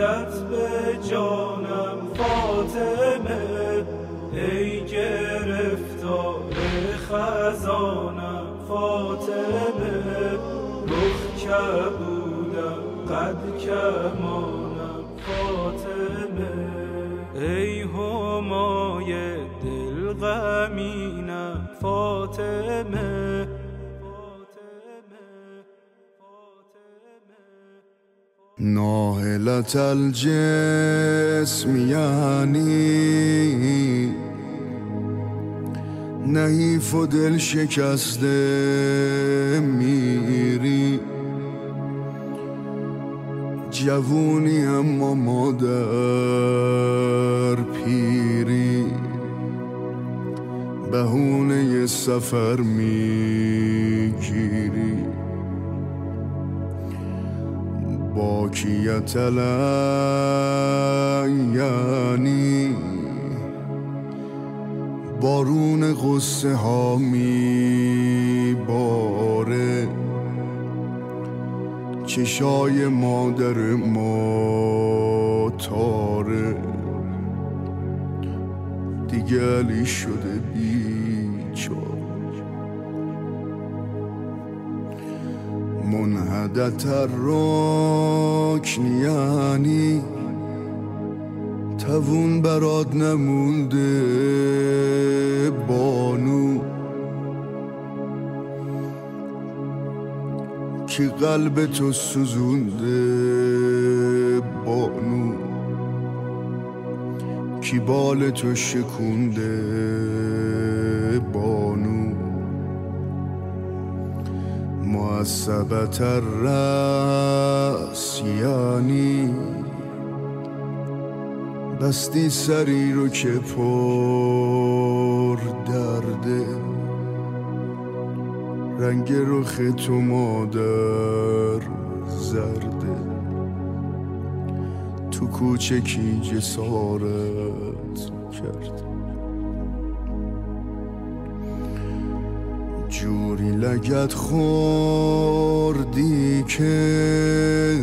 دردت به جانم فاطمه ای گرفتار خزانم فاطمه. رخ کبودم قد کمانم فاطمه. ای همای ناهلت الجسم یعنی نحیف و دل شکسته میری. جوونی اما مادر پیری. بهونه سفر می‌گیری. باکیت یعنی بارون غصه ها می باره چشای مادر ما تاره. دیگه علی شده بیچار منهدت رکن یعنی توون برات نمونده بانو. کی قلب تو سوزونده بانو. کی بال تو شکونده بانو. معصبت الرأس یعنی بستی سری رو که پر درده رنگ رخ تو مادر زرده. تو کوچکی جسارت کرد لگت خوردی که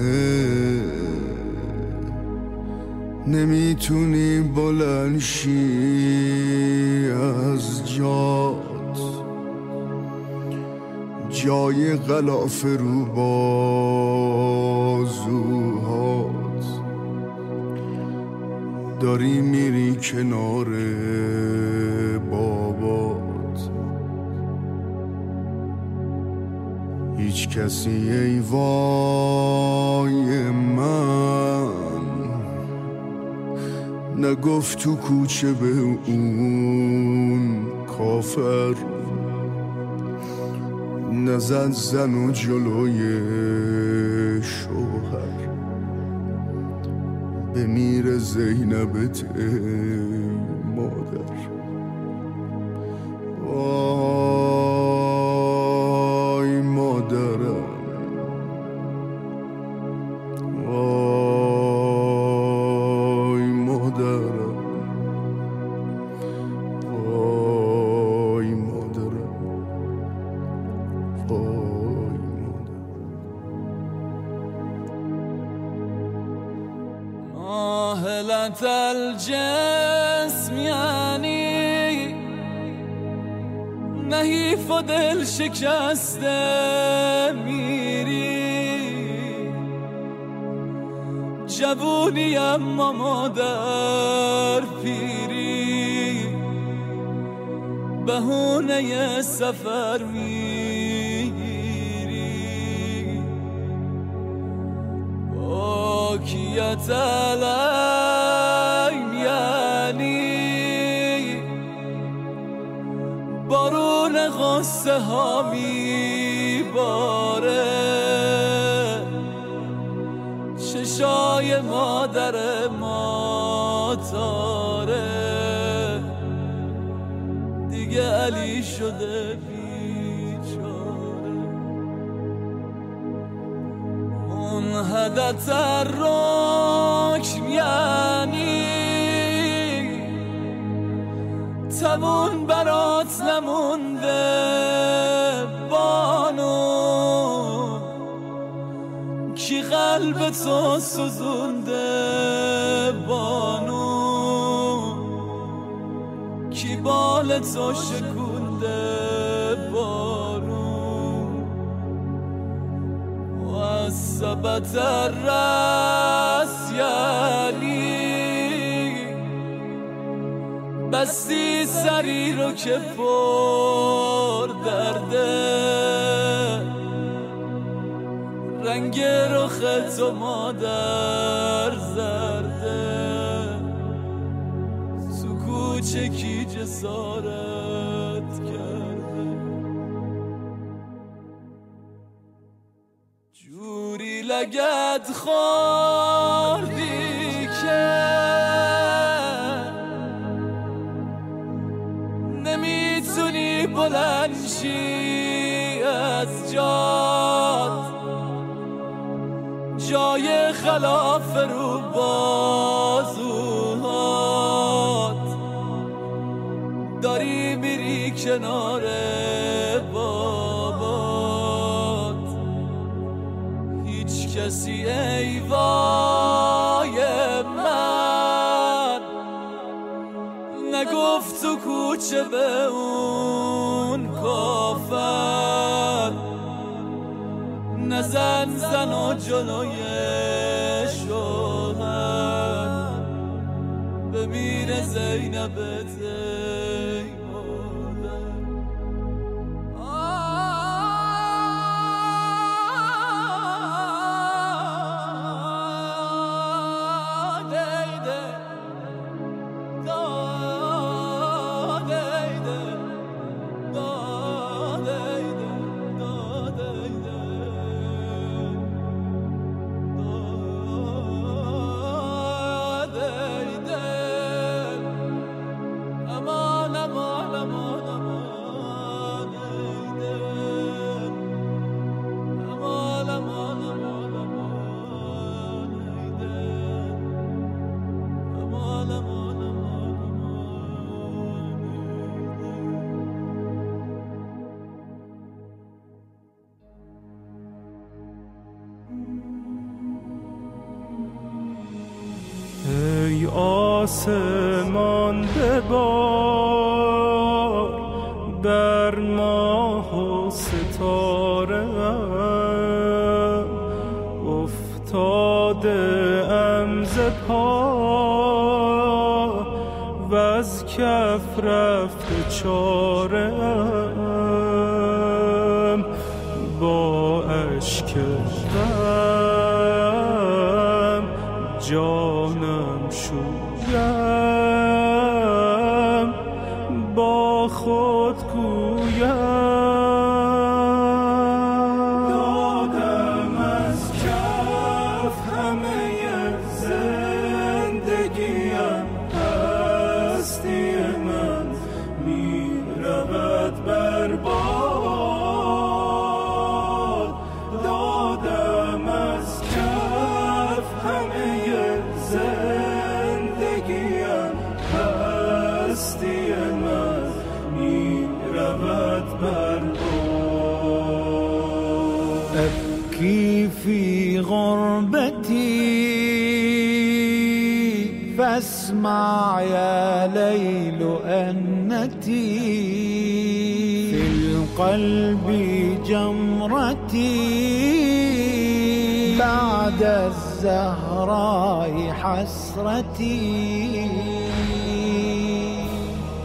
نمی‌تونی بلنشی از جات. جای غلاف رو بازوهات داری میری کنار بابات کسی ای وای من. نگفت تو کوچه به اون کافر. نزد زن و جلوی شوهر. بمیر زینبت سفر می‌گیری باکیت علیم یعنی بارون غصه ها میباره. چشای مادر ما تا دیگه علی شده بیچاره. هدت رکن یعنی تمون برات نمونده بانو. کی قلب تو سوزونده؟ تو شکونده بارون و از سبت رس یعنی بستی سری رو که پر درده رنگ رخ تو مادر زرده تو کی جسارت کرده جوری لگت خوردی که نمی‌تونی بلنشی از جات جای خلاف رو بازوهات کنار بابات. هیچ کسی ای وای من. نگفت تو کوچه به اون کافر. نزن زن و جلوی شوهر. بمیره زینب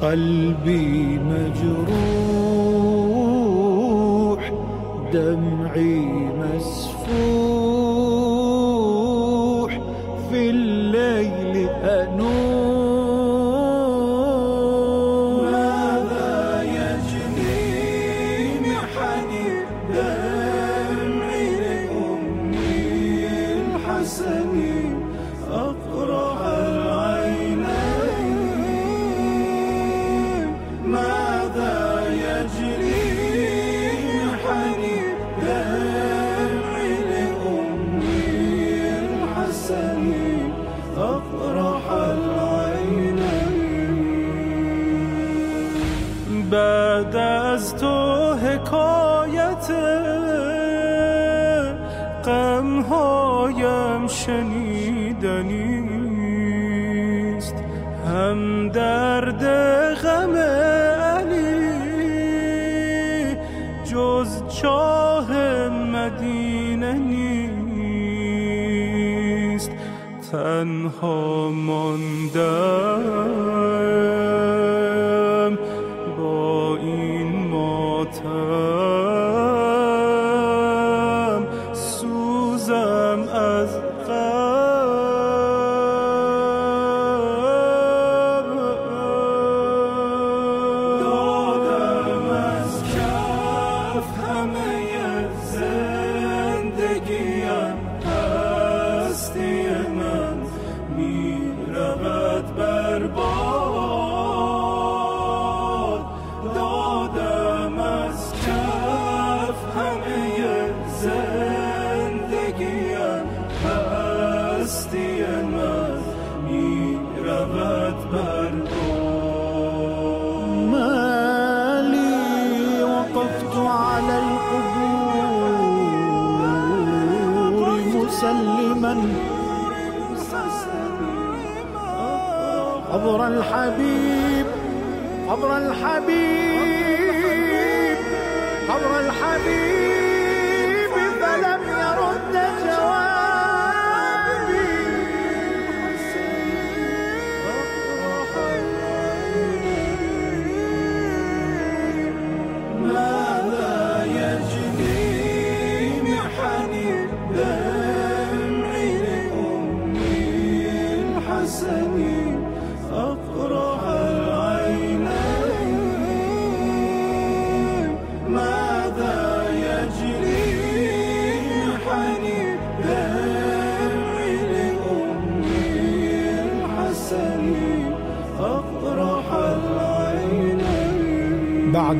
قلبي مجروح دمعي مسفوح. تنها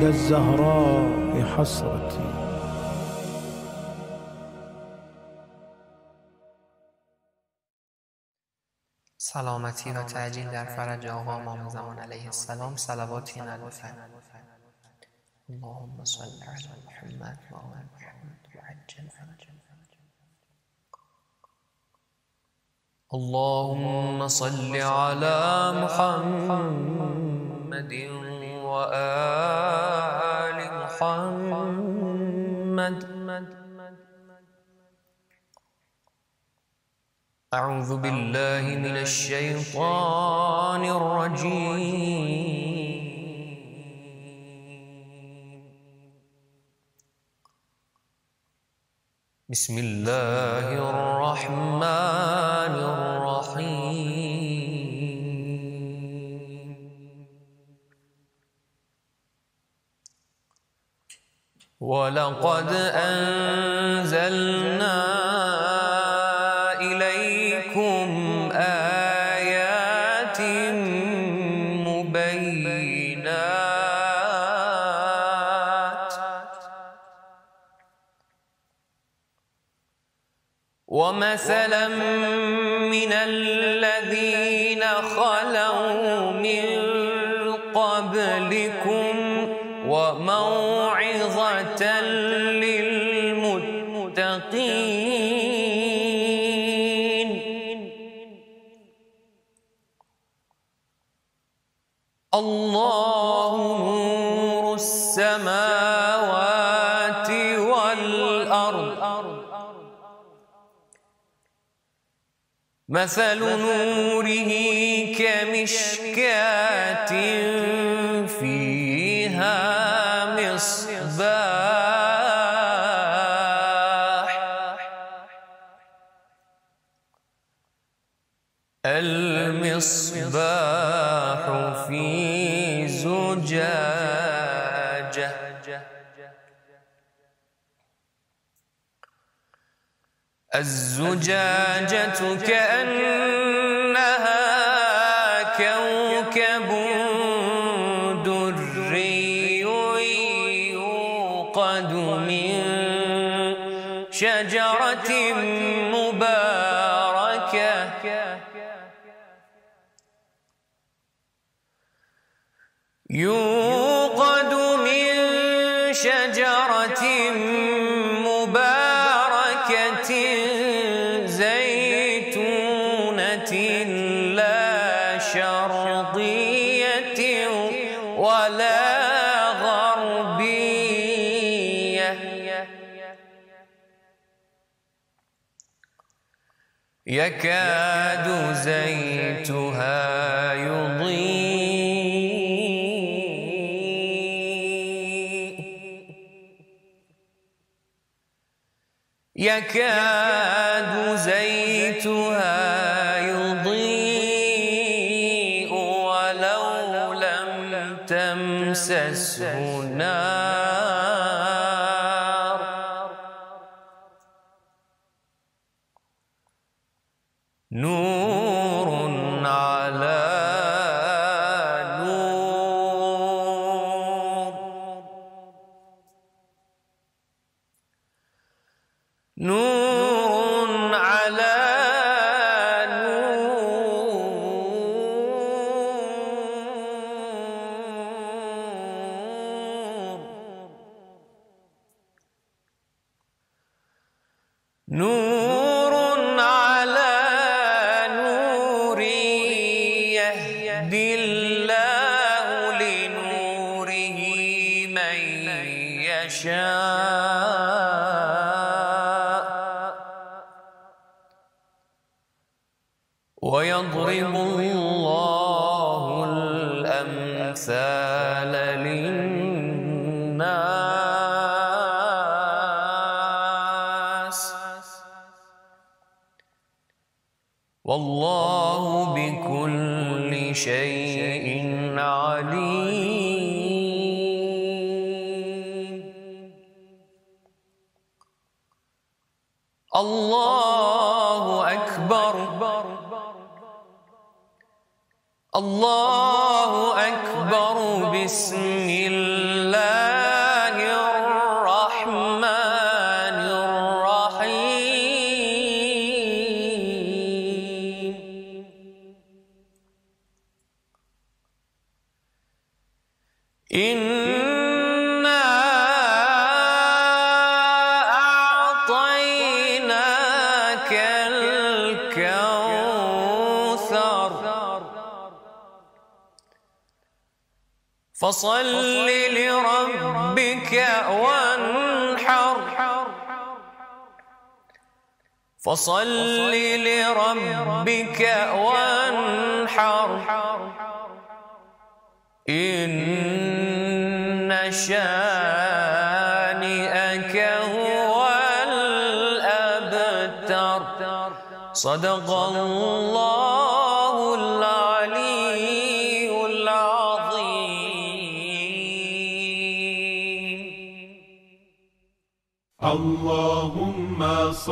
الزهراء حسرتي. سلامتی و تعجیل در فرج آقا امام زمان علیه السلام صلواتی نلوفن اللهم صل علی محمد و محمد و عجل. اللهم صل على محمد. وآل محمد. أعوذ بالله من الشيطان الرجيم. بسم الله الرحمن الرحيم. ولقد أنزلنا إليكم آيات مبينات. ومثلا من الذين مثل نوره كمشكاة. يكاد زيتها يضيء. يكاد ويضرب الله الأمثال فصل لربك وانحر. إن شانئك هو الأبتر. صدق الله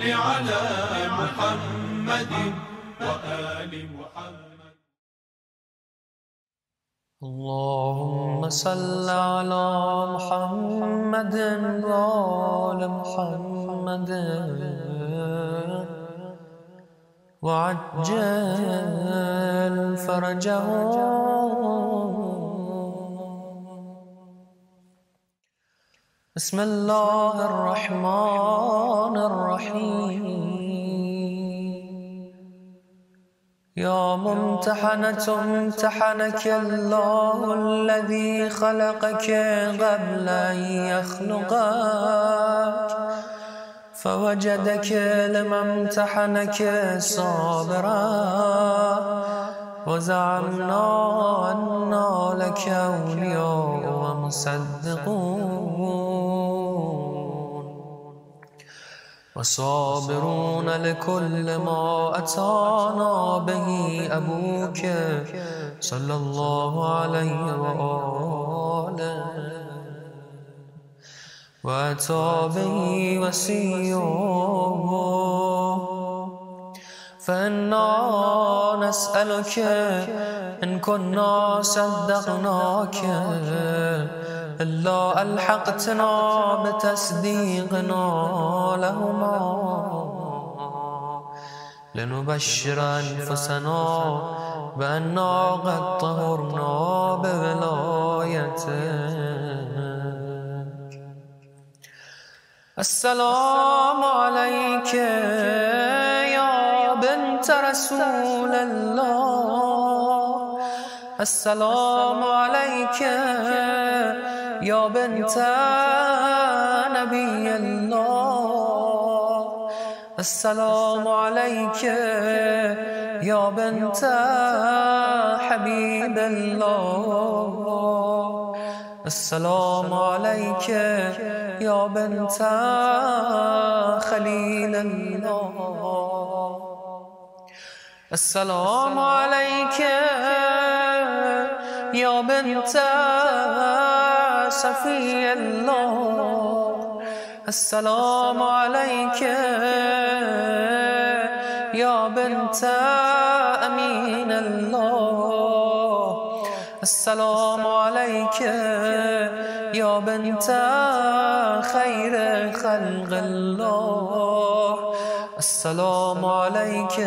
صل على محمد وآل محمد. اللهم صل على محمد وآل محمد. وعجل فرجهم بسم الله الرحمن الرحيم. يا ممتحنة امتحنك الله الذي خلقك قبل أن يخلقك. فوجدك لما امتحنك صابرا. وزعمنا أنا لك أولياء ومصدقون. وصابرون لكل ما أتانا به أبوك صلى الله عليه وآله. وأتى به وسيوه فإنا نسألك إن كنا صدقناك. إلا ألحقتنا بتصديقنا لهما. لنبشر أنفسنا بأننا قد طهرنا بولايتك السلام عليك يا بنت رسول الله. السلام عليك يا بنت نبي الله السلام عليك يا بنت حبيب الله السلام عليك يا بنت خليل الله السلام عليك يا بنت صفي الله. السلام عليك يا بنت أمين الله. السلام عليك يا بنت خير خلق الله. السلام عليك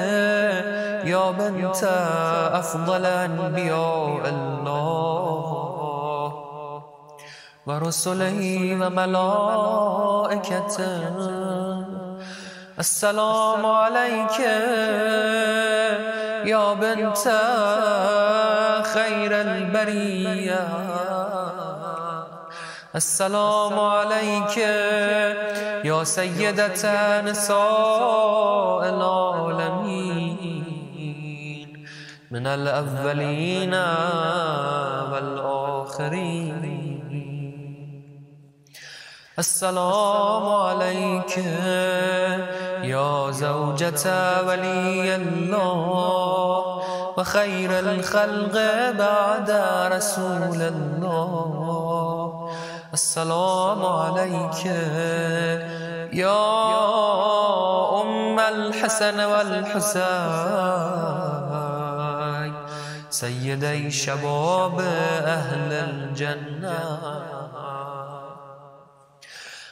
يا بنت أفضل أنبياء الله. ورسله وملائكته. السلام عليك يا بنت خير البرية. السلام عليك يا سيدة نساء العالمين. من الأولين والآخرين. السلام عليك يا زوجة ولي الله وخير الخلق بعد رسول الله. السلام عليك يا أم الحسن والحسين سيدي شباب أهل الجنة.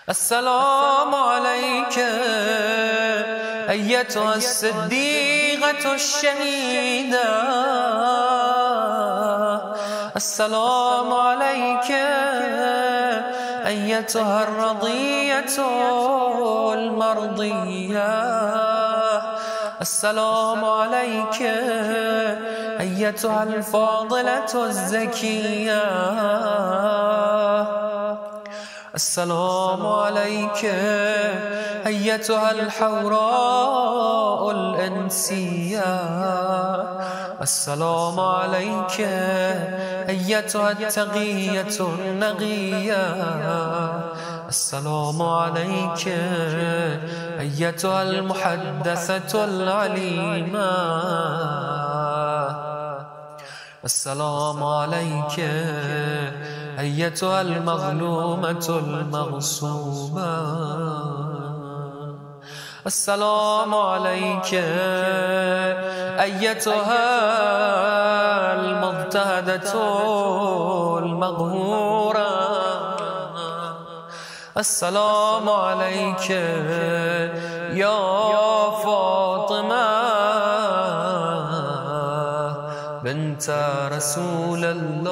السلام عليك أيتها الصديقة الشهيدة. السلام عليك أيتها الرضية المرضية. السلام عليك أيتها الفاضلة الزكية. السلام عليك أيتها الحوراء الأنسية. السلام عليك أيتها التقية النقية. السلام عليك أيتها المحدثة العليمة. السلام عليك أيتها المظلومة المغصوبة السلام عليك. أيتها المضطهدة المغمورة. السلام عليك يا فاطمة بنت رسول الله.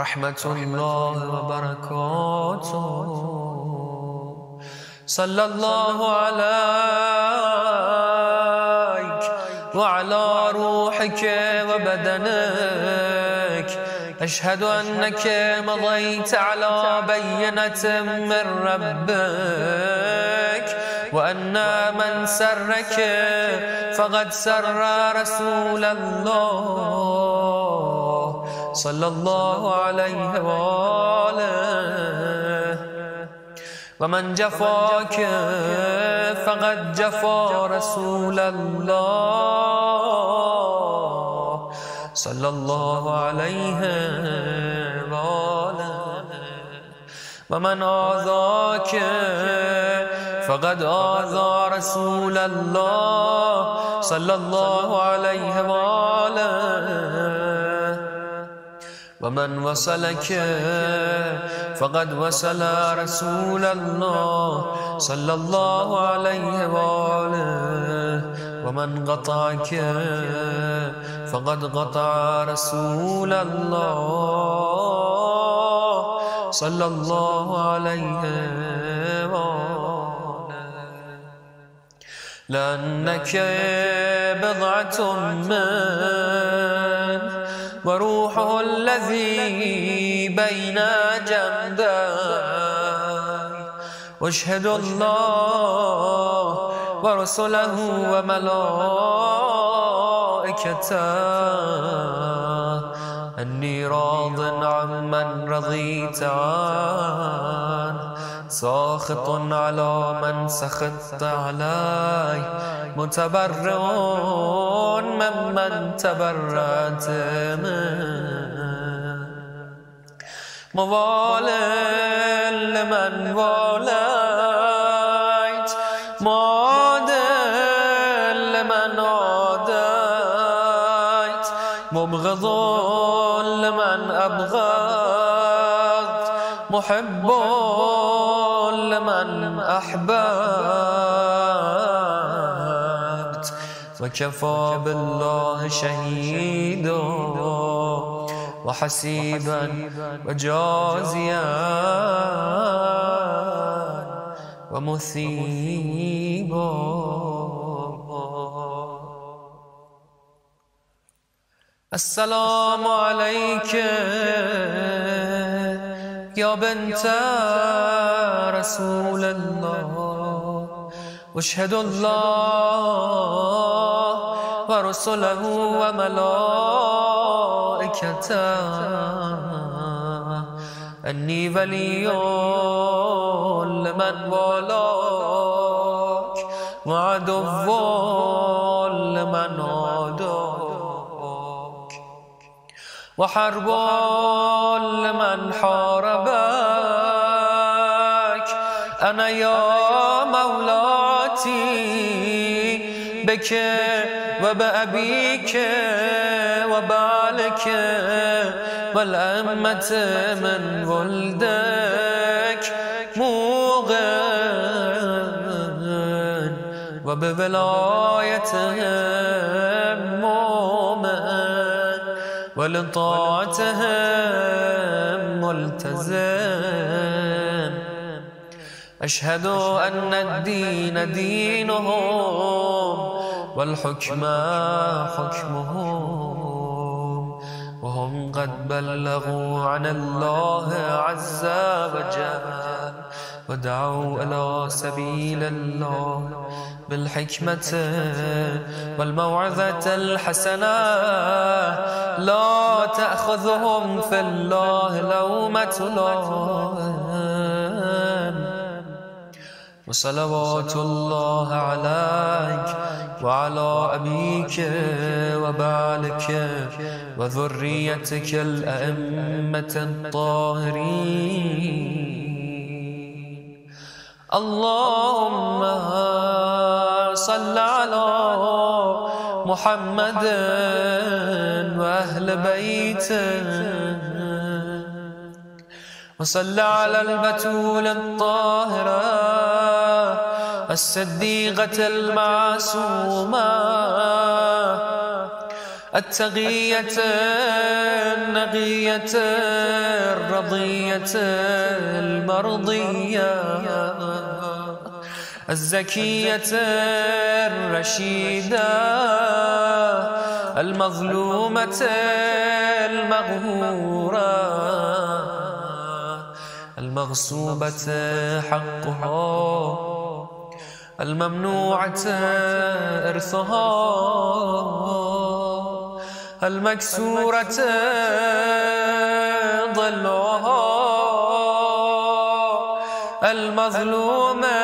ورحمة الله وبركاته. صلى الله عليك وعلى روحك وبدنك. أشهد أنك مضيت على بينة من ربك. وأن من سرك فقد سر رسول الله. صلى الله عليه وآله. ومن جفاك فقد جفا رسول الله صلى الله عليه وآله. ومن آذاك فقد آذى رسول الله صلى الله عليه وآله. ومن وصلك فقد وصل رسول الله صلى الله عليه وآله. ومن قطعك فقد قطع رسول الله صلى الله عليه وآله. لأنك بضعة من وروحه الذي بين جنبي. واشهد الله ورسله وملائكته. أني راض عمن رضيت عنه. ساخط على من سخطت علي متبرع ممن تبرأت منه موال لمن واليت محب لمن أحببت. وكفى بالله شهيدا وحسيبا وجازيا ومثيبا. السلام عليك. يا بنت رسول الله واشهد الله ورسله وملائكته. أني ولي لمن والاك وعدو وحرب لمن حاربك أنا يا مولاتي بك وبأبيك وبعلك والأمة من ولدك موغن. وبولايتهم مؤمن ولطاعتهم ملتزم. أشهد أن الدين دينهم والحكم حكمهم. وهم قد بلغوا عن الله عز وجل. ودعوا إلى سبيل الله بالحكمة والموعظة الحسنة. لا تأخذهم في الله لومة لائم وصلوات الله عليك وعلى أبيك وبعلك وذريتك الأئمة الطاهرين. اللهم صل على محمد وأهل بيته. وصل على البتول الطاهرة الصديقة المعصومة. التغية النقية الرضية المرضية. الزكية الرشيدة. المظلومة المغهورة المغصوبة حقها. الممنوعة إرثها. المكسورة ضلعها المظلومة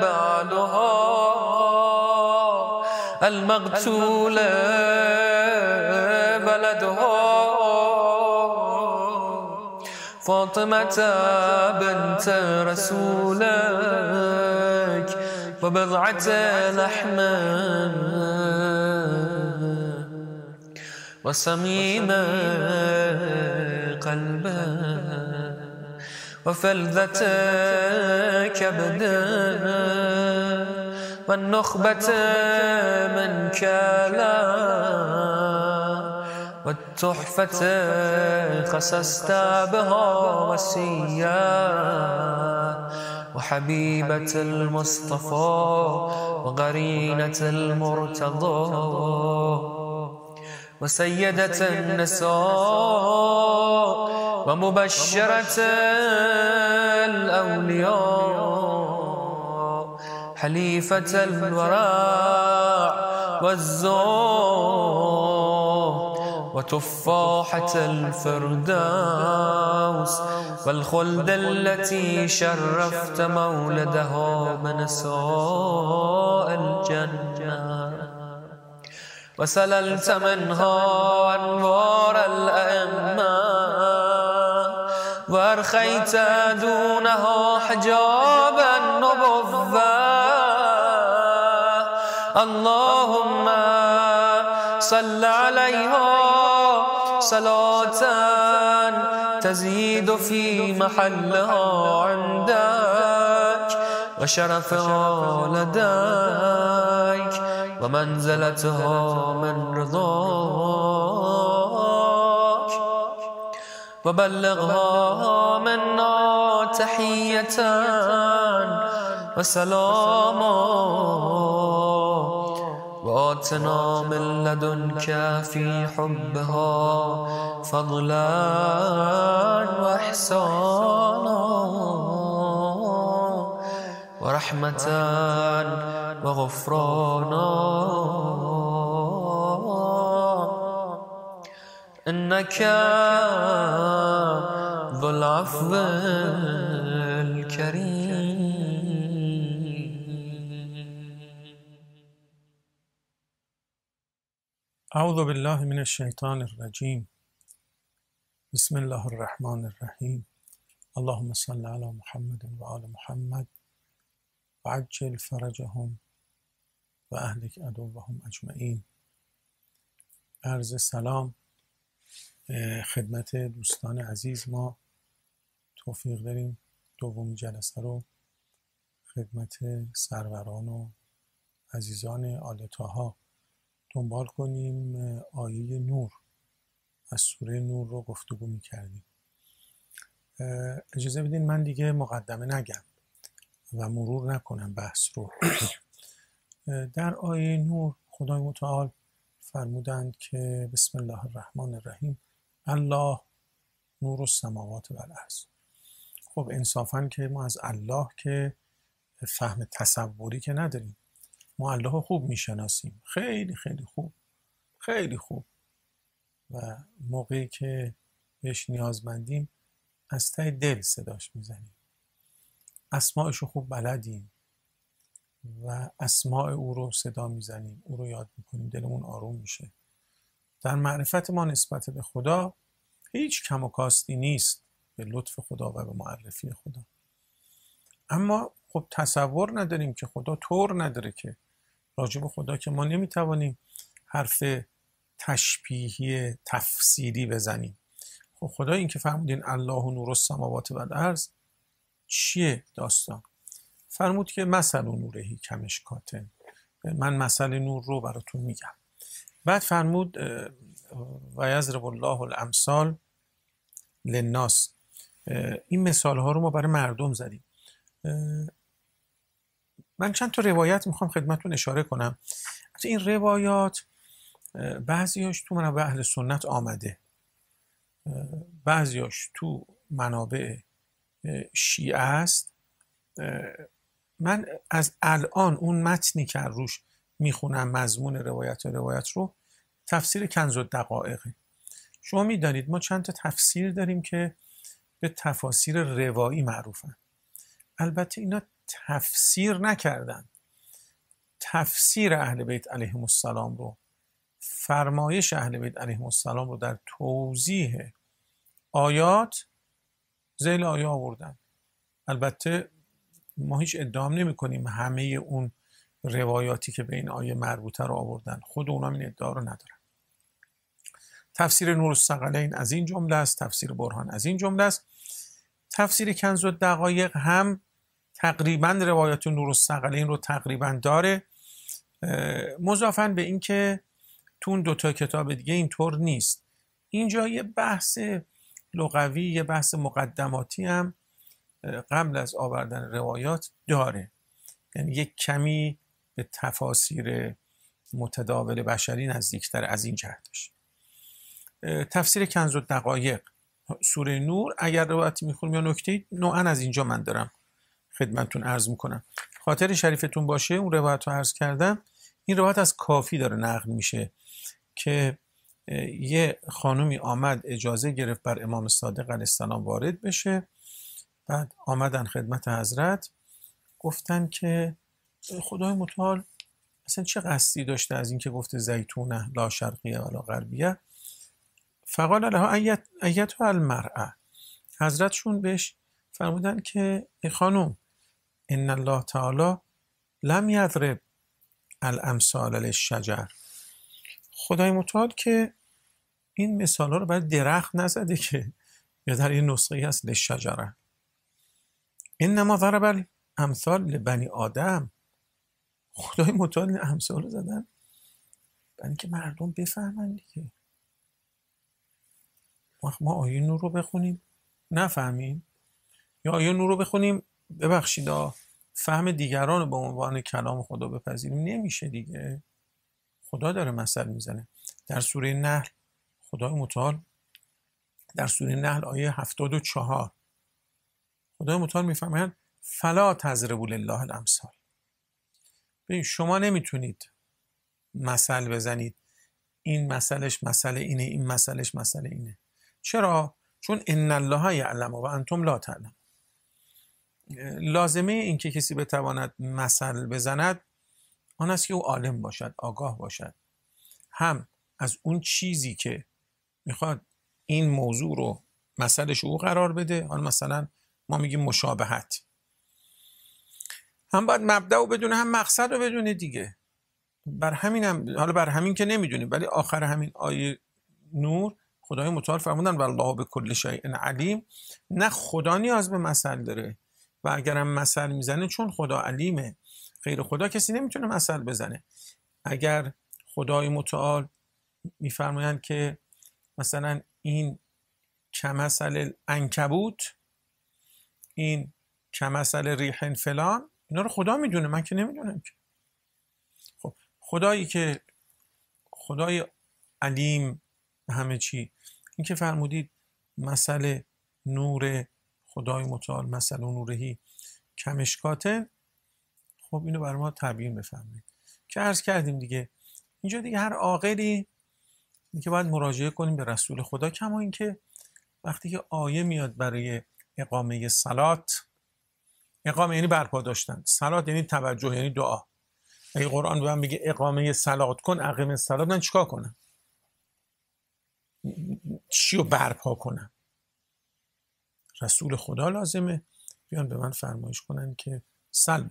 بعلها المقتولة بلدها. فاطمة بنت رسولك وبضعة لحم وسمين قلبا وفلذة كبده والنخبة منك لا والتحفة خسست بها وسيا وحبيبة المصطفى وقرينة المرتضى وسيدة النساء ومبشرة الأولياء حليفة الورع والزهد وتفاحة الفردوس والخلد التي شرفت مولدها بنساء الجنة. وسللت منها أنوار الأئمة وأرخيت دونها حجاب النبوة. اللهم صل عليها صلاة تزيد في محلها عندك وشرفها لديك ومنزلتها من رضاك وبلغها منا تحية وسلاما وآتنا من لدنك في حبها فضلا وإحسانا. ورحمة وغفرانا. إنك ذو العفو الكريم. أعوذ بالله من الشیطان الرجیم بسم الله الرحمن الرحیم اللهم صل علی محمد و آل محمد و عجل فرجهم و اهلک عدوهم اجمعین. عرض سلام خدمت دوستان عزیز. ما توفیق داریم دومین جلسه رو خدمت سروران و عزیزان آل طاها دنبال کنیم. آیه نور از سوره نور رو گفتگو می‌کردیم. اجازه بدین من دیگه مقدمه نگم. و مرور نکنم بحث رو. در آیه نور خدای متعال فرمودند که بسم الله الرحمن الرحیم الله نور السماوات و الارض خب انصافا که ما از الله که فهم تصوری که نداریم ما الله خوب می‌شناسیم. خیلی خیلی خوب خیلی خوب. و موقعی که بهش نیازمندیم از ته دل صداش می‌زنیم. اسماعش رو خوب بلدیم و اسماع او رو صدا می‌زنیم او رو یاد می‌کنیم دلمون آروم میشه. در معرفت ما نسبت به خدا هیچ کم و کاستی نیست به لطف خدا و به معرفی خدا. اما خب تصور نداریم که خدا طور نداره که راجب خدا که ما نمی‌توانیم حرف تشبیهی تفسیری بزنیم. خب خدا این که فرمودین الله نور السماوات و الارض چیه داستان؟ فرمود که مثل نورهی کمشکاتن من مثل نور رو براتون میگم. بعد فرمود و یضرب الله الامثال للناس. اه، این مثال ها رو ما برای مردم زدیم. من چند تا روایت می‌خوام خدمتون اشاره کنم. این روایات بعضیاش تو منابع اهل سنت آمده. بعضیاش تو منابع شیعه است. من از الان اون متنی که روش می‌خونم مضمون روایت روایت رو تفسیر کنز و دقایقه شما می‌دانید ما چند تا تفسیر داریم که به تفاسیر روایی معروفن. البته اینا تفسیر نکردن. تفسیر اهل بیت علیهم السلام رو فرمایش اهل بیت علیهم السلام رو در توضیح آیات زیل آیه آوردن البته ما هیچ ادعام نمی کنیم همه اون روایاتی که به این آیه مربوطه رو آوردن. خود اونا این ادعا رو ندارن. تفسیر نور الثقلین از این جمله است تفسیر برهان از این جمله است. تفسیر کنز و دقایق هم تقریبا روایت نور الثقلین رو تقریبا داره. مضافا به اینکه تو اون دوتا کتاب دیگه اینطور نیست. اینجا یه بحث لغوی یه بحث مقدماتی هم قبل از آوردن روایات داره. یعنی یک کمی به تفاسیر متداول بشری نزدیکتر از این جهتش. تفسیر کنز و دقایق سوره نور اگر روایتی می‌خونیم یا نکته نوعا از اینجا من دارم خدمتتون عرض می‌کنم. خاطر شریفتون باشه اون روایت رو عرض کردم. این روایت از کافی داره نقل میشه که یه خانومی آمد اجازه گرفت بر امام صادق علیه السلام وارد بشه. بعد آمدن خدمت حضرت. گفتن که خدای متعال اصلا چه قصدی داشته از اینکه گفته زیتونه لا شرقیه ولا غربیه؟ فقال لها ایت ایت المرأه حضرتشون بهش فرمودن که ای خانم ان الله تعالی لم یضرب الامثال للشجر. خدای متعال که این مثال رو برای درخت نزده که یا در این نسخه هست للشجره انما ضرب الامثال لبنی آدم. خدای متعال این امثال رو زدن. برای اینکه مردم بفهمن دیگه. ما آیه نور رو بخونیم. نفهمیم. یا آیه نور رو بخونیم. ببخشید فهم دیگران رو به عنوان کلام خدا بپذیریم. نمیشه دیگه. خدا داره مثل می‌زنه. در سوره نحل خدای متعال در سوره نحل آیه 74 خدای متعال می‌فهمند فلا تضربوا لله الامثال. ببین شما نمی‌تونید مثل بزنید. این مسئلش مسئله اینه این مسئلش مسئله اینه. چرا؟ چون ان الله یعلم و انتم لا تعلم لازمه اینکه کسی بتواند مثل بزند آن است که او عالم باشد آگاه باشد. هم از اون چیزی که می‌خواد این موضوع رو مثلش او قرار بده. حالا مثلا ما میگیم مشابهت. هم باید مبدع رو بدونه هم مقصد رو بدونه دیگه. بر همین هم حالا بر همین که نمی‌دونیم ولی آخر همین آیه نور خدای متعال فرمودن والله به کل شیء علیم. نه خدا نیاز به مثل داره. و اگرم مثل می‌زنه چون خدا علیمه. غیر خدا کسی نمی‌تونه مثل بزنه. اگر خدای متعال میفرمایند که مثلا این کمثل انکبوت این کمثل ریح فلان اینا رو خدا می‌دونه من که نمی‌دونم که. خب خدایی که خدای علیم همه چی. این که فرمودید مثل نور خدای متعال مثل نورهی کمشکاته خب اینو برای ما تبیین بفهمید که عرض کردیم دیگه. اینجا دیگه هر عاقلی که باید مراجعه کنیم به رسول خدا کما اینکه وقتی که آیه میاد برای اقامه سلات اقامه یعنی برپا داشتن. سلات یعنی توجه یعنی دعا. اگه قرآن به من بگه اقامه سلات کن اقامه سلات من چیکار کنم؟ چی رو برپا کنم؟ رسول خدا لازمه بیان به من فرمایش کنن که سلو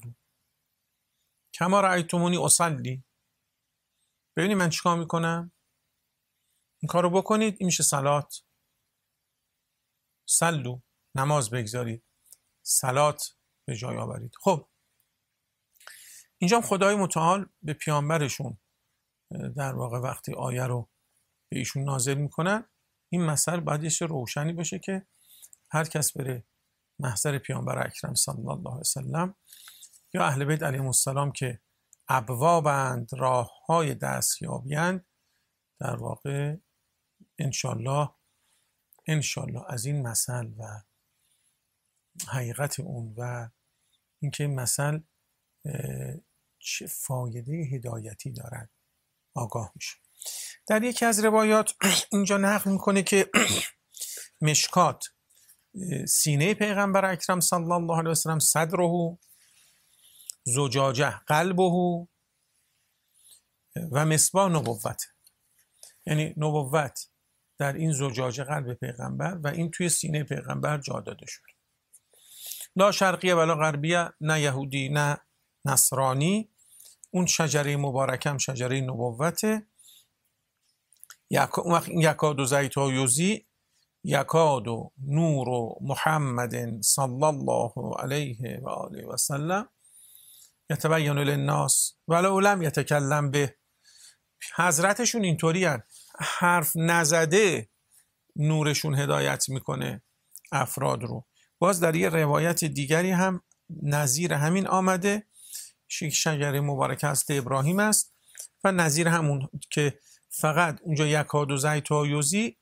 کما رأیتمونی اصلی. ببینید من چیکار می‌کنم؟ این کار رو بکنید این میشه سلات. سلو نماز بگذارید. سلات به جای آورید. خب. اینجا خدای متعال به پیامبرشون در واقع وقتی آیه رو به ایشون نازل می‌کنن این مثل باید یه روشنی باشه که هر کس بره محضر پیامبر اکرم صلی الله علیه وسلم یا اهل بیت علیهم السلام که ابوابند راه های دستیابیند در واقع انشالله انشالله از این مثل و حقیقت اون و اینکه این مثل چه فایده هدایتی دارد آگاه میشه. در یکی از روایات اینجا نقل می‌کنه که مشکات سینه پیغمبر اکرم صلی الله علیه وسلم صدره زجاجه قلبه و مصباح نبوت یعنی نبوت در این زجاجه قلب پیغمبر و این توی سینه پیغمبر جا داده شد. لا شرقیه ولا غربیه نه یهودی نه نصرانی. اون شجره مبارکم شجره نبوته. یکاد و زیت یوزی یکاد و نور و محمد صلی الله علیه و آله و سلم. یتبین للناس ولو لم یتکلم به. حضرتشون اینطوری حرف نزده نورشون هدایت می‌کنه افراد رو. باز در یه روایت دیگری هم نظیر همین آمده شجره مبارک است ابراهیم است و نظیر همون که فقط اونجا یکاد و زیت و یوزی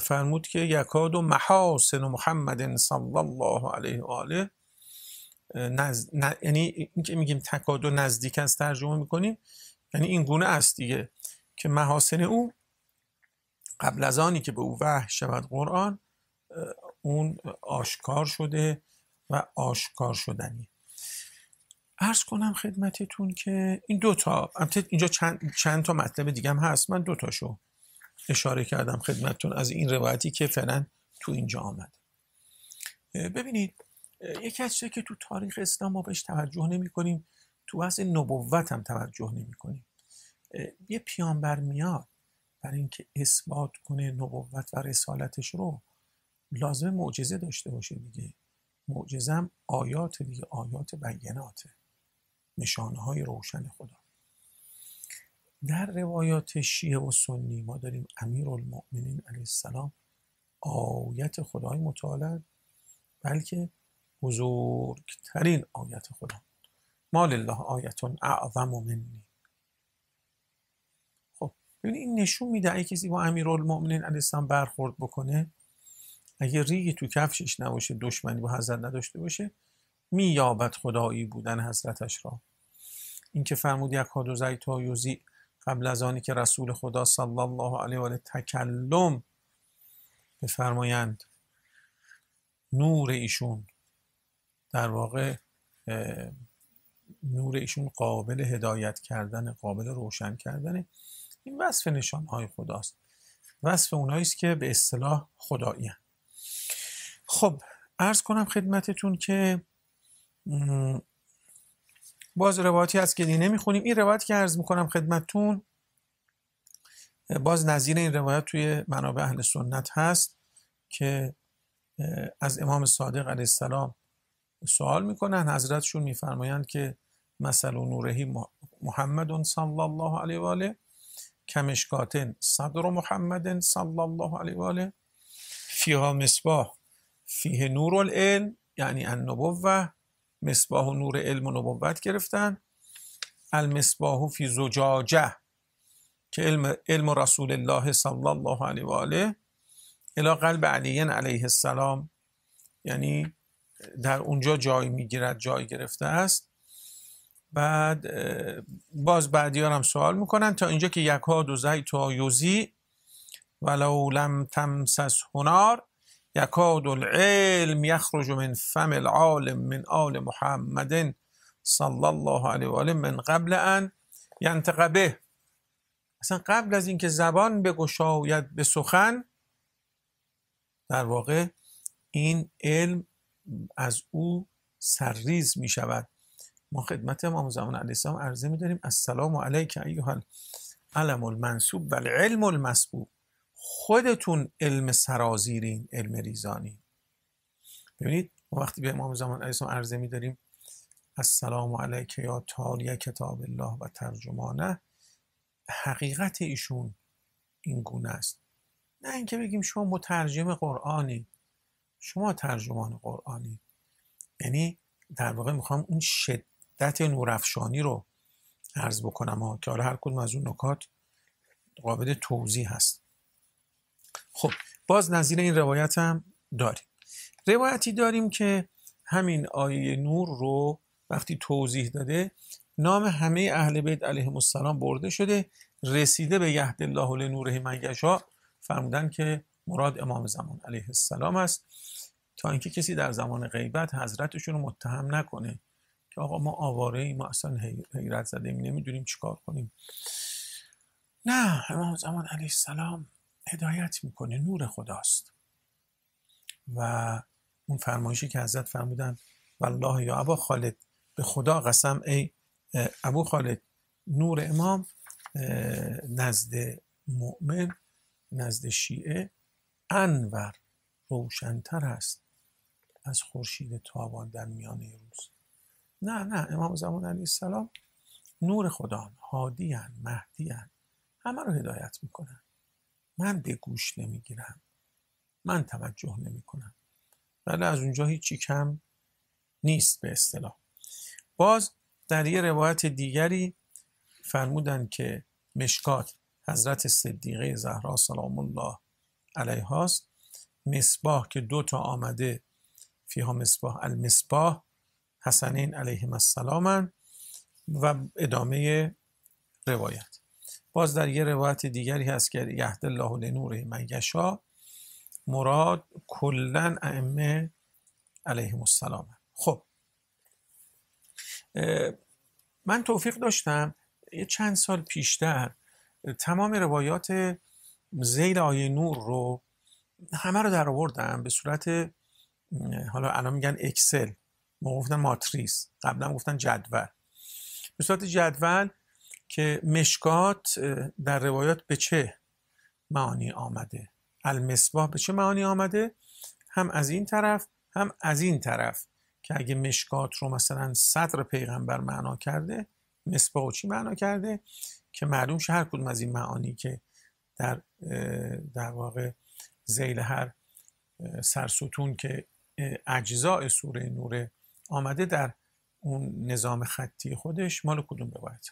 فرمود که یکاد و محاسن محمد صلی الله علیه و آله. نز... ن... یعنی که میگیم تکاد و نزدیک از ترجمه می‌کنیم یعنی این گونه است دیگه که محاسن او قبل از آنی که به او وحی شود قرآن اون آشکار شده و آشکار شدنی. ارز کنم خدمتتون که این دوتا اینجا چند, چند تا مطلب دیگه هم هست. من دوتاشو اشاره کردم خدمتتون از این روایتی که فعلا تو اینجا آمد. ببینید یکی از که تو تاریخ اسلام ما بهش توجه نمی کنیم تو وضع نبوت هم توجه نمی کنیم یه پیانبر میاد برای اینکه اثبات کنه نبوت و رسالتش رو لازم معجزه داشته باشه دیگه. معجزه هم آیات دیگه آیات بیناته نشانه های روشن خدا. در روایات شیعه و سنی ما داریم امیر المؤمنین علیه السلام آیت خدای متعال بلکه بزرگترین آیت خدا. ما لله آیتون اعظم منی. ببینید این نشون میده اگه کسی با امیرالمؤمنین علیه السلام برخورد بکنه اگه ریگی تو کفشش نباشه دشمنی با حضرت نداشته باشه مییابد خدایی بودن حضرتش را. اینکه فرمود یک و زیت و یوزی قبل از آنی که رسول خدا صلی الله علیه و آله تکلم بفرمایند. نور ایشون در واقع نور ایشون قابل هدایت کردن قابل روشن کردن این وصف نشان های خداست. وصف اونایی است که به اصطلاح خدایی خب عرض کنم خدمتتون که باز روایتی هست که نمی خونیم این روایت که عرض می‌کنم خدمتتون باز نظیر این روایت توی منابع اهل سنت هست که از امام صادق علیه السلام سوال می‌کنن. حضرتشون میفرمایند که مثل نورهی محمد صلی الله علیه و آله. کمشکاتن صدر محمد صلی الله علیه و آله. فیها مصباح فیه نور العلم یعنی النبوه مصباح و نور علم و نبوت گرفتن. المصباح فی زجاجه که علم, علم رسول الله صلی الله علیه و آله. الى قلب علی علیه السلام یعنی در اونجا جای می‌گیرد جای گرفته است. بعد باز بعدیان هم سوال می‌کنن. تا اینجا که یک ها دو زیت و یوزی ولو لم تمسس هنار یکاد العلم یخرج من فم العالم من آل محمد صلی الله علیه و آله من قبل ان ینطق به. اصلا قبل از اینکه زبان بگشاید به سخن در واقع این علم از او سرریز می شود ما خدمت امام زمان علیه السلام عرضه می داریم السلام علیک ایها العلم المنصوب و العلم المسبوب. خودتون علم سرازیرین علم ریزانی. ببینید ما وقتی به امام زمان علیه السلام عرضه می داریم السلام علیک یا تالی کتاب الله و ترجمانه. حقیقت ایشون این گونه است. نه اینکه بگیم شما مترجم قرآنی شما ترجمان قرآنی. یعنی در واقع می‌خوام اون شدت نورافشانی رو عرض بکنم ها که حالا هر کدوم از اون نکات قابل توضیح هست. خب باز نظیر این روایت هم داریم. روایتی داریم که همین آیه نور رو وقتی توضیح داده نام همه اهل بیت علیهم السلام برده شده رسیده به یهد الله لنوره من یشا فرمودن که مراد امام زمان علیه السلام است. تا اینکه کسی در زمان غیبت حضرتشون رو متهم نکنه. که آقا ما آواره ای ما اصلا حیرت زده ایم نمی‌دونیم چیکار کنیم. نه امام زمان علیه السلام هدایت می‌کنه نور خداست. و اون فرمایشی که حضرت فرمودن والله یا ابا خالد به خدا قسم ای ابو خالد نور امام نزد مؤمن نزد شیعه انور روشنتر است از خورشید تابان در میانه روز. نه نه امام زمان علیه السلام نور خدا هادی مهدی همه رو هدایت می‌کنن. من به گوش نمی‌گیرم. من توجه نمی‌کنم. ولی از اونجا هیچی کم نیست به اصطلاح. باز در یه روایت دیگری فرمودن که مشکات حضرت صدیقه زهرا سلام الله علیها است مصباح که دو تا آمده فیها مصباح المصباح حسنین علیهم السلام و ادامه روایت. باز در یه روایت دیگری هست که یهد الله لنوره من یشا مراد کلا ائمه علیهم السلام. خب من توفیق داشتم یه چند سال پیشتر تمام روایات زیل آیه نور رو همه رو در آوردم به صورت حالا الان میگن اکسل ما گفتن ماتریس قبلا گفتن جدول. به صورت جدول که مشکات در روایات به چه معانی آمده؟ المصباح به چه معانی آمده؟ هم از این طرف هم از این طرف که اگه مشکات رو مثلا صدر پیغمبر معنا کرده مصباح چی معنا کرده؟ که معلوم شه هر کدوم از این معانی که در در واقع زیل هر سرستون که اجزاء سوره نوره آمده در اون نظام خطی خودش مال کدوم روایت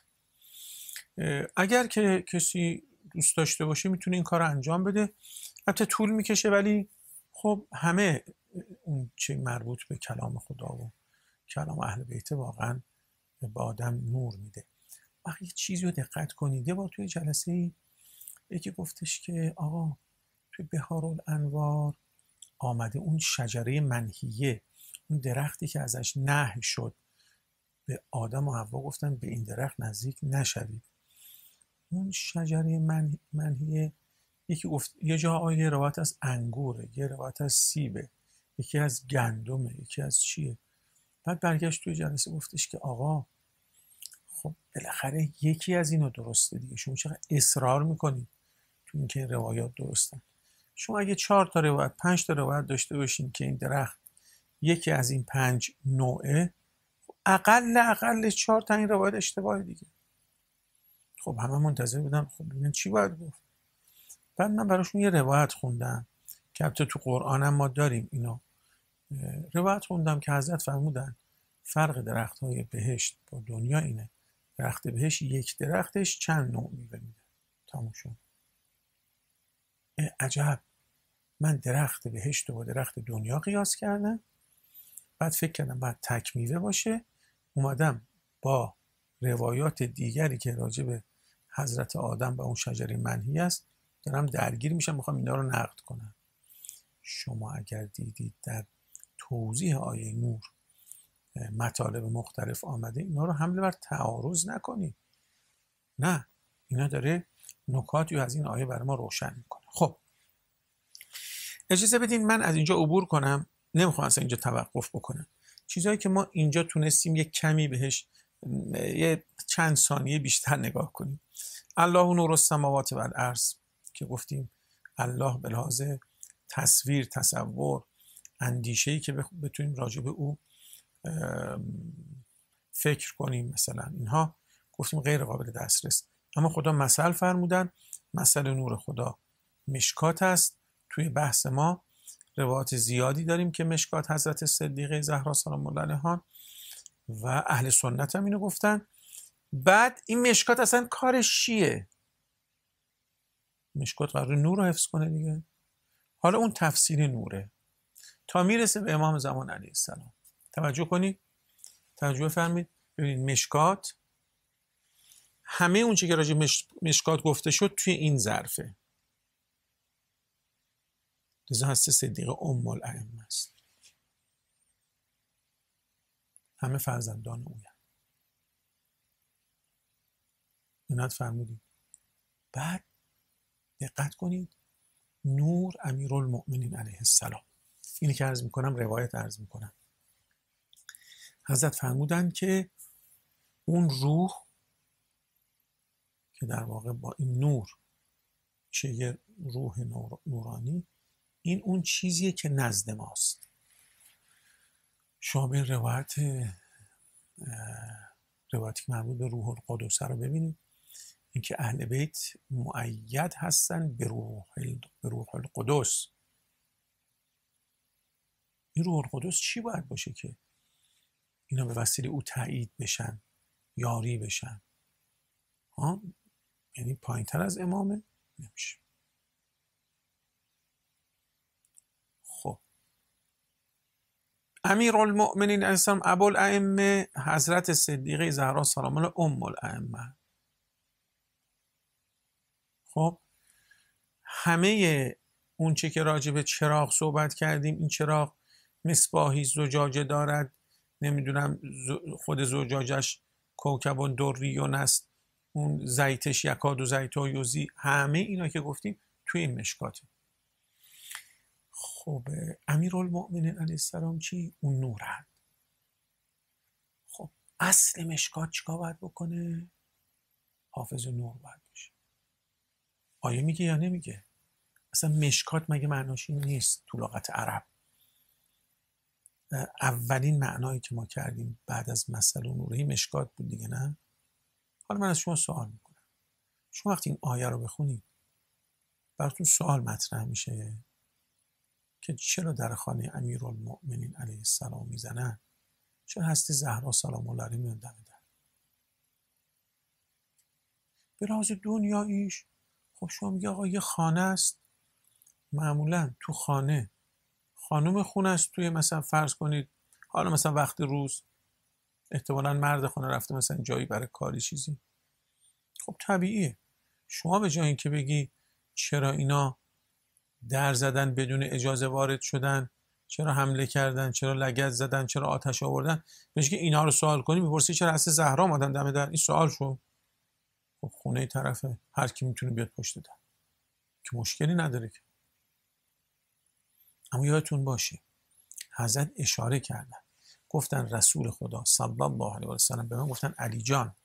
اگر که کسی دوست داشته باشه می‌تونه این کار رو انجام بده. البته طول می‌کشه ولی خب همه اون چه مربوط به کلام خدا و کلام اهل بیت واقعا به آدم نور میده. وقتی یه چیزی رو دقت کنید یه بار توی جلسه ای یکی گفتش که آقا توی بهار الانوار آمده اون شجره منحیه اون درختی که ازش نه شد. به آدم و حوا گفتن به این درخت نزدیک نشوید. اون شجره من... منحیه یکی گفت یه جا آیه روایت از انگوره یه روایت از سیبه یکی از گندمه یکی از چیه؟ بعد برگشت توی جلسه گفتش که آقا خب بالاخره یکی از اینو درسته دیگه. شما چقدر اصرار می‌کنید تو اینکه روایات درستن؟ شما اگه چهار تا روایت پنج تا روایت داشته باشین که این درخت یکی از این پنج نوعه. اقل اقل چهار تا این روایت اشتباه دیگه. خب همه منتظر بودم خب ببینن چی باید گفت. بعد من براشون یه روایت خوندم که البته تو قرآن ما داریم اینو. روایت خوندم که حضرت فرمودن فرق درخت های بهشت با دنیا اینه. درخت بهشت یک درختش چند نوع میوه میده شد. عجب. من درخت بهشت رو با درخت دنیا قیاس کردم. بعد فکر کردم بعد تک میوه باشه. اومدم با روایات دیگری که راجع به حضرت آدم و اون شجره منحی است دارم درگیر میشم می‌خوام اینا رو نقد کنم. شما اگر دیدید در توضیح آیه نور مطالب مختلف آمده اینا رو حمله بر تعارض نکنید. نه اینا داره نکاتی از این آیه برای ما روشن می‌کنه. خب اجازه بدین من از اینجا عبور کنم. نمی‌خوام اصلا اینجا توقف بکنم چیزهایی که ما اینجا تونستیم یک کمی بهش یه چند ثانیه بیشتر نگاه کنیم. الله نور السماوات و الارض که گفتیم الله به لحاظ تصویر تصور اندیشه ای که بتونیم راجع به او فکر کنیم مثلا اینها. گفتیم غیر قابل دسترس. اما خدا مثل فرمودن مثل نور خدا مشکات است. توی بحث ما روایات زیادی داریم که مشکات حضرت صدیقه زهرا سلام الله علیها و اهل سنت هم اینو گفتن. بعد این مشکات اصلا کارش چیه؟ مشکات قرار نور رو حفظ کنه دیگه. حالا اون تفسیر نوره. تا می‌رسه به امام زمان علیه السلام. توجه کنید توجه فرمید ببینید مشکات همه اون که راجع مش... مشکات گفته شد توی این ظرفه. لذا هست صدیق ام الائمه است. همه فرزندان اویم اینت فرمودید. بعد دقت کنید. نور امیرالمؤمنین علیه السلام. اینی که عرض می‌کنم روایت عرض می‌کنم. حضرت فرمودن که اون روح که در واقع با این نور چه یه روح نور، نورانی این اون چیزیه که نزد ماست. به روایت روایتی که مربوط به روح القدس رو ببینید اینکه اهل بیت معید هستن به روح به روح القدس. این روح القدس چی باید باشه که اینا به وسیله او تایید بشن یاری بشن؟ ها یعنی پایین تر از امامه؟ نمیشه خب امیر المؤمنین علیه السلام ابوالائمه حضرت صدیقه زهرا سلام الله ام الائمه خب همه اون چه که راجع به چراغ صحبت کردیم این چراغ مصباحی زجاجه دارد. نمی‌دونم خود زجاجش کوکب دریون است اون زیتش یکاد و زیت و یوزی همه اینا که گفتیم توی این مشکاته. خب امیر المؤمنین علیه السلام چی؟ اون نورن خب اصل مشکات چیکار باید بکنه؟ حافظ نور باید باشه آیه میگه یا نمیگه؟ اصلا مشکات مگه معناش این نیست تو لغت عرب اولین معنایی که ما کردیم بعد از مثل و نوره مشکات بود دیگه نه حالا من از شما سوال می‌کنم شما وقتی این آیه رو بخونید براتون سوال مطرح میشه که چرا در خانه امیرالمؤمنین علیه السلام می‌زنن؟ چرا هستی زهرا سلام الله علیها میان دم در؟ به لحاظ دنیاییش خب شما میگه آقا یه خانه است. معمولا تو خانه خانم خونه است توی مثلا فرض کنید حالا مثلا وقت روز احتمالا مرد خونه رفته مثلا جایی برای کاری چیزی. خب طبیعیه. شما به جای اینکه بگی چرا اینا در زدن بدون اجازه وارد شدن چرا حمله کردن چرا لگد زدن چرا آتش آوردن؟ بهش که اینا رو سوال کنی می‌پرسی چرا هست زهرا آمدن دم در؟ این سوال شو. خب خونه طرفه هر کی می‌تونه بیاد پشت در. که مشکلی نداره که. اما یادتون باشه حضرت اشاره کردن. گفتن رسول خدا صلی الله علیه و سلم به من گفتن علی جان.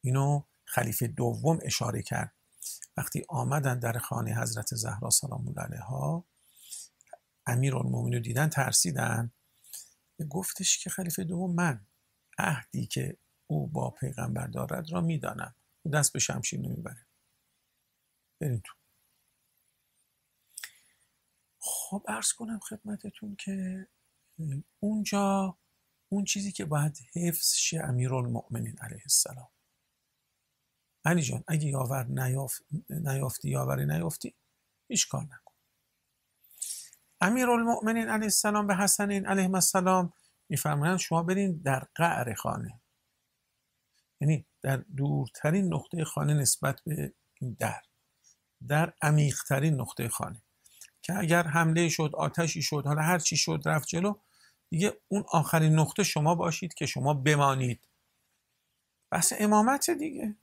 اینو خلیفه دوم اشاره کرد. وقتی آمدن در خانه حضرت زهرا سلام الله علیها امیر رو دیدن ترسیدن. گفتش که خلیفه دوم من عهدی که او با پیغمبر دارد را می‌دانم. او دست به شمشیر نمی‌بره. بریم تو. خب ارز کنم خدمتتون که اونجا اون چیزی که باید حفظ شه امیرالمؤمنین علیه السلام. علی جان اگه یاور نیافت نیافتی یاوری نیافتی هیچ کار نکن. امیرالمؤمنین علیه السلام به حسنین علیه السلام میفرمایند شما برین در قعر خانه. یعنی در دورترین نقطه خانه نسبت به این در در عمیقترین نقطه خانه. که اگر حمله شد آتشی شد حالا هر چی شد رفت جلو دیگه اون آخرین نقطه شما باشید که شما بمانید. بس امامت دیگه.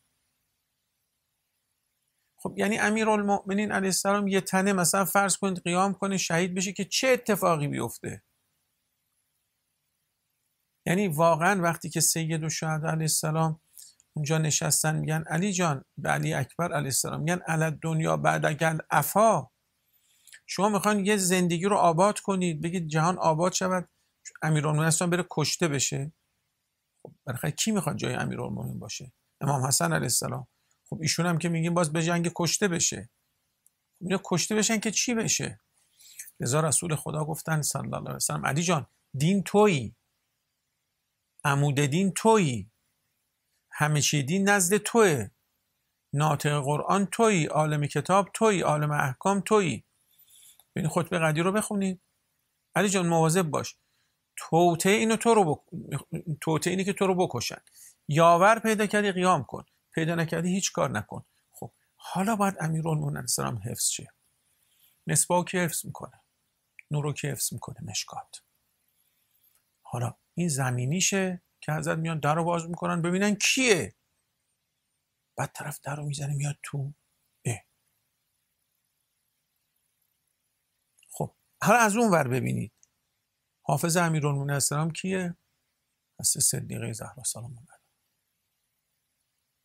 خب یعنی امیرالمؤمنین علیه السلام یه تنه مثلا فرض کنید قیام کنه شهید بشه که چه اتفاقی بیفته؟ یعنی واقعا وقتی که سید و شهد علیه السلام اونجا نشستن میگن علی جان به علی اکبر علیه السلام میگن علت دنیا بعد اگر افا شما می‌خوان یه زندگی رو آباد کنید بگید جهان آباد شود امیرالمومنین بره کشته بشه. خب کی می‌خواد جای امیرالمومنین باشه؟ امام حسن علیه السلام. خب ایشون هم که میگیم باز به جنگ کشته بشه. خب اینا کشته بشن که چی بشه؟ لذا رسول خدا گفتن صلی الله علیه وسلم علی جان دین تویی. عمود دین تویی. همه چی دین نزد توه. ناطق قرآن تویی. عالم کتاب تویی. عالم احکام تویی. ببین خطبه قدیر رو بخونید علی جان مواظب باش. توته اینو تو رو بک... توته اینی که تو رو بکشن. یاور پیدا کردی قیام کن. پیدا نکردی هیچ کار نکن. خب حالا باید امیرالمومنین السلام حفظ شه. مصباح کی حفظ می‌کنه؟ نورو کی حفظ می‌کنه؟ مشکات. حالا این زمینیشه که حضرت میان در رو باز می‌کنن. ببینن کیه. بعد طرف در رو می‌زنه میاد تو اه. خب حالا از اون ور ببینید. حافظ امیرالمومنین السلام کیه؟ هست صدیقه زهرا سلام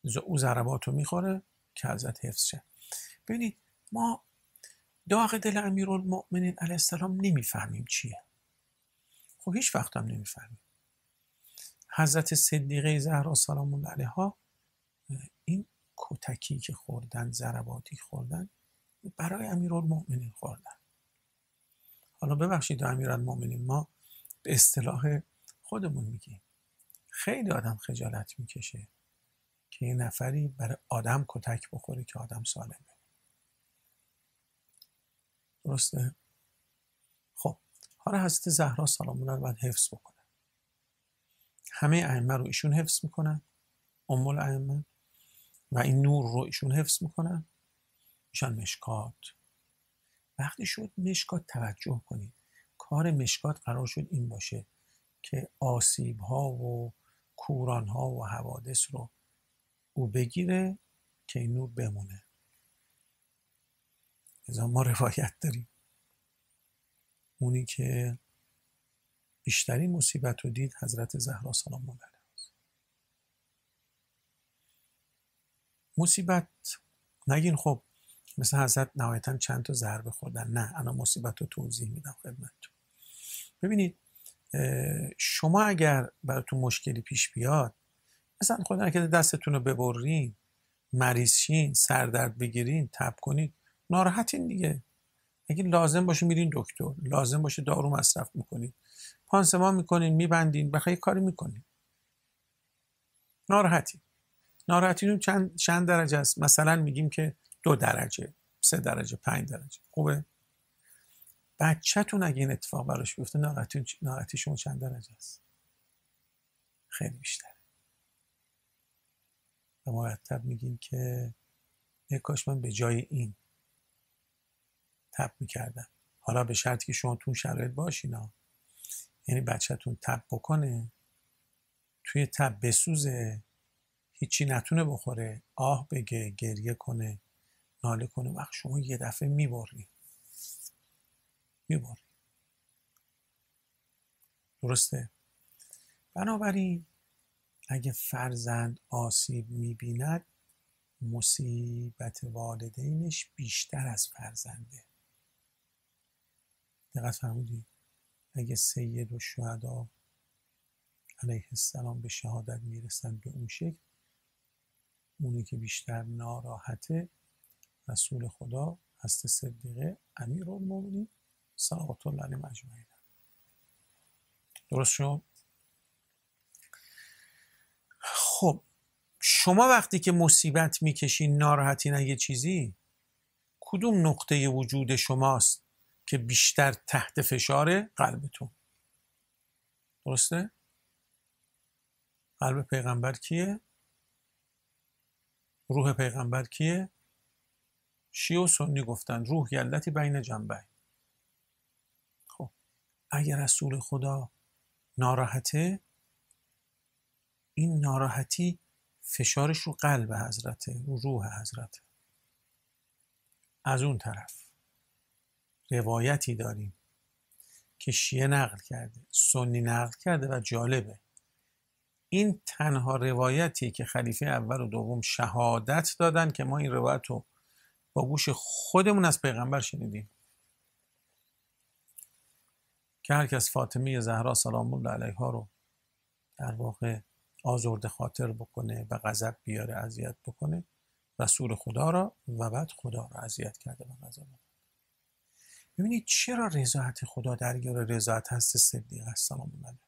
او ضربات رو می‌خوره که حضرت حفظ شه. ببینید ما داغ دل امیرالمؤمنین علیه السلام نمی‌فهمیم چیه. خب هیچ وقت هم نمی‌فهمیم. حضرت صدیقه زهرا سلام الله علیها این کتکی که خوردن ضرباتی خوردن برای امیرالمؤمنین خوردن. حالا ببخشید امیرالمؤمنین ما به اصطلاح خودمون میگیم. خیلی آدم خجالت می‌کشه. که یه نفری برای آدم کتک بخوره که آدم سالمه. درسته؟ خب حالا حضرت زهرا سلام رو باید حفظ بکنن همه ائمه رو ایشون حفظ می‌کنن ام الائمه و این نور رو ایشون حفظ می‌کنن. ایشان مشکات. وقتی شد مشکات توجه کنید کار مشکات قرار شد این باشه که آسیب ها و کوران ها و حوادث رو او بگیره که این نور بمونه. ازا ما روایت داریم. اونی که بیشترین مصیبت رو دید حضرت زهرا سلام الله. مصیبت نگین خب مثل حضرت نهایتا چند تا ضربه خوردن. نه الان مصیبت رو توضیح میدم خدمتتون. ببینید شما اگر براتون مشکلی پیش بیاد مثلا خدا نکرده دستتون رو ببرین مریض شین سردرد بگیرین تب کنید ناراحتین دیگه. اگه لازم باشه میرین دکتر لازم باشه دارو مصرف می‌کنید پانسمان می‌کنین میبندین بخواه یه کاری می‌کنین. ناراحتی. ناراحتیتون چند چند درجه است؟ مثلا میگیم که دو درجه سه درجه پنج درجه. خوبه؟ بچهتون اگه این اتفاق براش بیفته ناراحتی ناراحتی شما چند درجه است؟ خیلی بیشتر و مرتب میگیم که ای کاش من به جای این تب می‌کردم. حالا به شرطی که شما تو اون شرایط باشین ها. یعنی بچهتون تب بکنه توی تب بسوزه هیچی نتونه بخوره. آه بگه گریه کنه ناله کنه. وقت شما یه دفعه می‌بری. می‌بری. درسته؟ بنابراین اگه فرزند آسیب می‌بیند مصیبت والدینش بیشتر از فرزنده. دقت فرمودید اگه سید و شهدا علیه السلام به شهادت می‌رسن به اون شکل اونی که بیشتر ناراحته رسول خدا هست صدیقه امیر المومنین صلوات الله علیه اجمعین. درست شد؟ خب شما وقتی که مصیبت می‌کشین ناراحتین یه چیزی کدوم نقطه وجود شماست که بیشتر تحت فشار قلبتون درسته؟ قلب پیغمبر کیه؟ روح پیغمبر کیه؟ شیعه و سنی گفتن روح یلتی بین جنبه خب اگر رسول خدا ناراحته این ناراحتی فشارش رو قلب حضرته رو روح حضرته از اون طرف روایتی داریم که شیعه نقل کرده سنی نقل کرده و جالبه. این تنها روایتی که خلیفه اول و دوم شهادت دادن که ما این روایت رو با گوش خودمون از پیغمبر شنیدیم. که هر کس فاطمه زهرا سلام الله علیها رو در واقع آزرده خاطر بکنه و غضب بیاره اذیت بکنه. رسول خدا را و بعد خدا را اذیت کرده و غضب ببینید چرا رضایت خدا درگیر رضایت هست صدیق است سلام علیه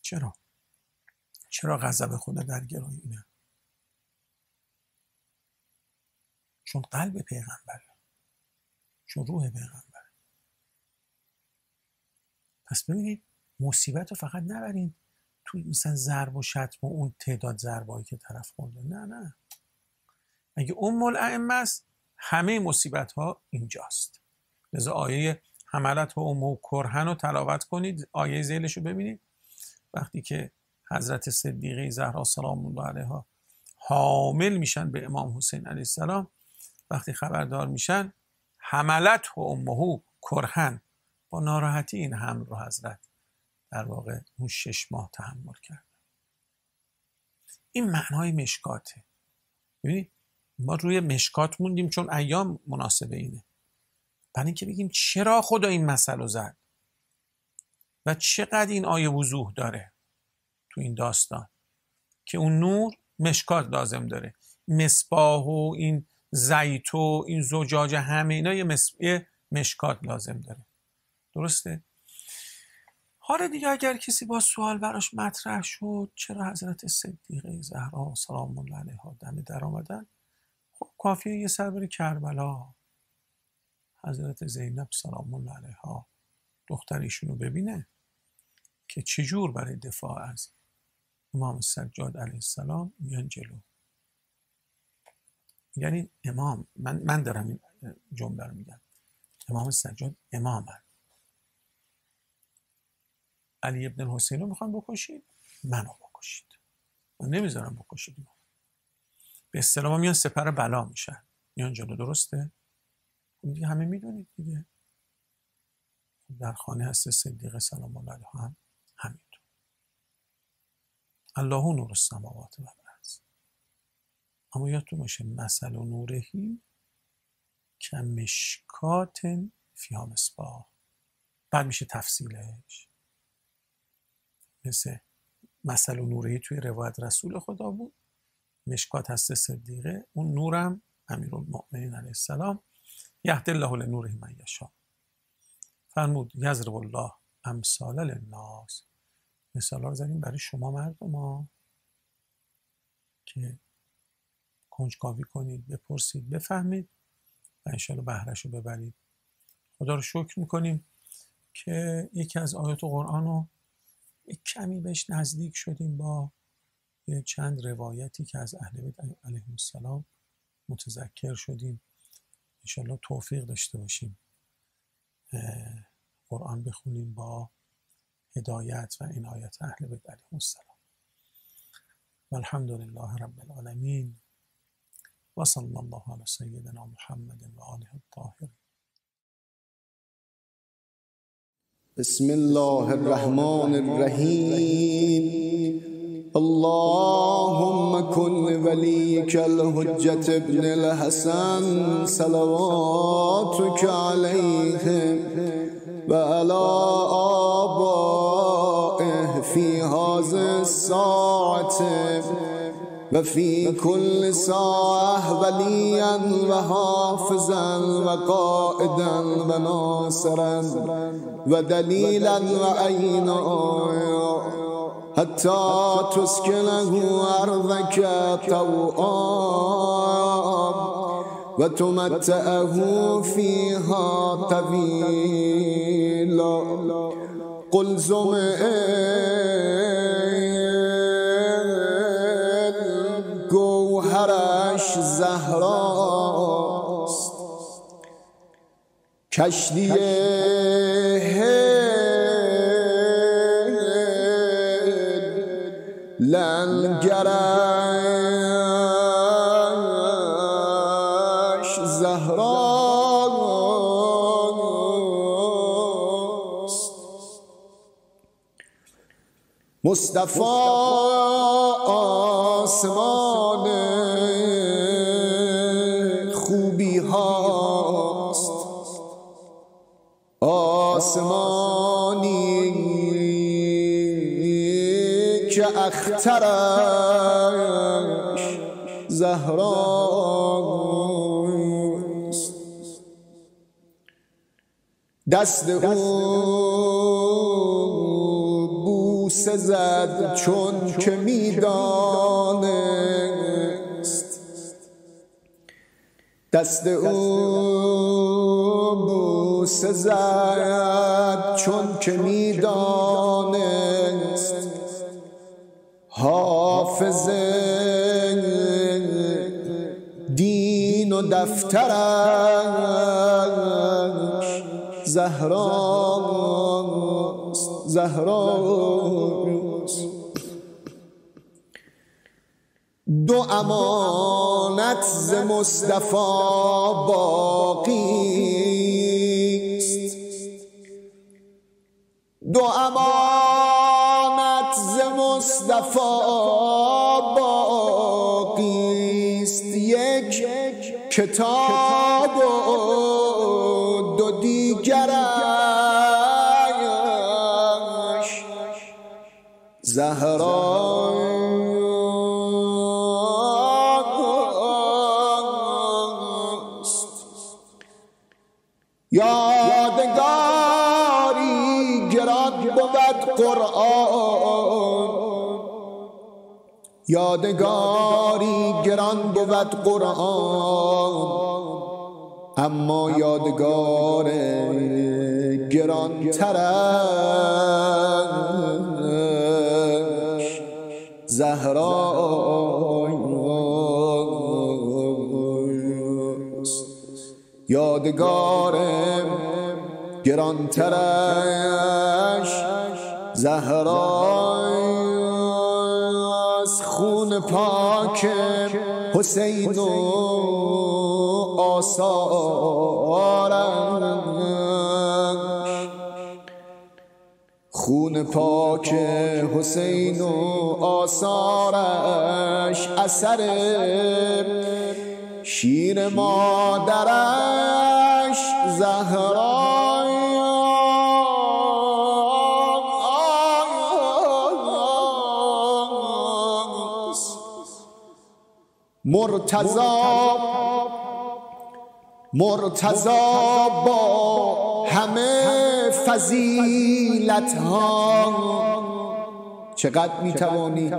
چرا؟ چرا غضب خدا درگیر اینه؟ چون قلب پیغمبر چون روح پیغمبر. پس ببینید مصیبت رو فقط نبرین. توی مثلا ضرب و شتم و اون تعداد ضربایی که طرف خورده. نه نه. اگه ام الائمه است همه مصیبت ها اینجاست. لذا آیه حملت و امو کرهن رو تلاوت کنید آیه زیلش رو ببینید. وقتی که حضرت صدیقه زهرا سلام الله علیها حامل میشن به امام حسین علیه السلام وقتی خبردار میشن حملت و امهو کرهن. با ناراحتی این حمل رو حضرت در واقع اون شش ماه تحمل کرد. این معنای مشکاته. ببینید ما روی مشکات موندیم چون ایام مناسبه اینه. برای اینکه بگیم چرا خدا این مسئله رو زد؟ و چقدر این آیه وضوح داره تو این داستان که اون نور مشکات لازم داره. مصباح و این زیت و این زجاج همه اینا. یه مشکات لازم داره. درسته؟ حالا دیگه اگر کسی با سوال براش مطرح شد چرا حضرت صدیقه زهرا سلام الله علیها دم در آمدن؟ خب کافیه یه سر بره کربلا. حضرت زینب سلام الله علیها دختر ایشون رو ببینه که چجور برای دفاع از امام سجاد علیه السلام میان جلو. یعنی امام من, من دارم این جمله رو میگم. امام سجاد امام علی ابن حسین رو می‌خوان بکشید منو بکشید. من نمی‌ذارم بکشید. من. به اصطلاح میان سپر بلا میشن. میان جلو درسته؟ خب دیگه همه می‌دونید دیگه. در خانه هست صدیق سلام الله علیه هم همینطور الله نور السماوات و الارض اما یادتون باشه مثل نورهی که مشکات فیها مصباح بعد میشه تفصیلش. مثل مثل و نورهی توی روایت رسول خدا بود. مشکات هست صدیقه. اون نورم امیرالمؤمنین علیه السلام. یهد الله لنوره من یشا فرمود یضرب الله امثال للناس. مثال رو زدیم برای شما مردم ها. که کنجکاوی کنید بپرسید بفهمید و انشاءالله بهرش رو ببرید. خدا رو شکر می‌کنیم که یکی از آیات قرآن رو کمی بهش نزدیک شدیم با یه چند روایتی که از اهل بیت علیهم السلام متذکر شدیم. انشالله توفیق داشته باشیم قرآن بخونیم با هدایت و عنایت اهل بیت علیهم السلام. الحمد لله رب العالمین. و صلی الله علی سیدنا محمد و آله بسم الله الرحمن الرحيم. اللهم كن وليك الحجة ابن الحسن صلواتك عليه وعلى آبائه في هذه الساعة. وفي كل ساعة وليا وحافظا وقائدا وناصرا ودليلا وعينا حتى تسكنه أرضك طوعا وتمتعه فيها طويلا. قل زمئل کشتی لنگرش زهراست مصطفی آسمان که اخترش زهراست دست او بوسه زد چون که می‌دانست. دست او بوسه زد چون که می‌دانست حافظ دین و دفترش زهراست زهراست دو امانت ز مصطفی باقیست دو امانت مصطفی باقیست یک کتاب و دو دیگرش. زهراست یادگاری گران بود قرآن اما یادگار گران ترش زهراست یادگار گران ترش زهراست خون پاک حسین و آثارش خون پاک حسین و آثارش اثر شیر مادرش زهراست مرتضا مرتضا با همه فضیلت ها چقدر می توانی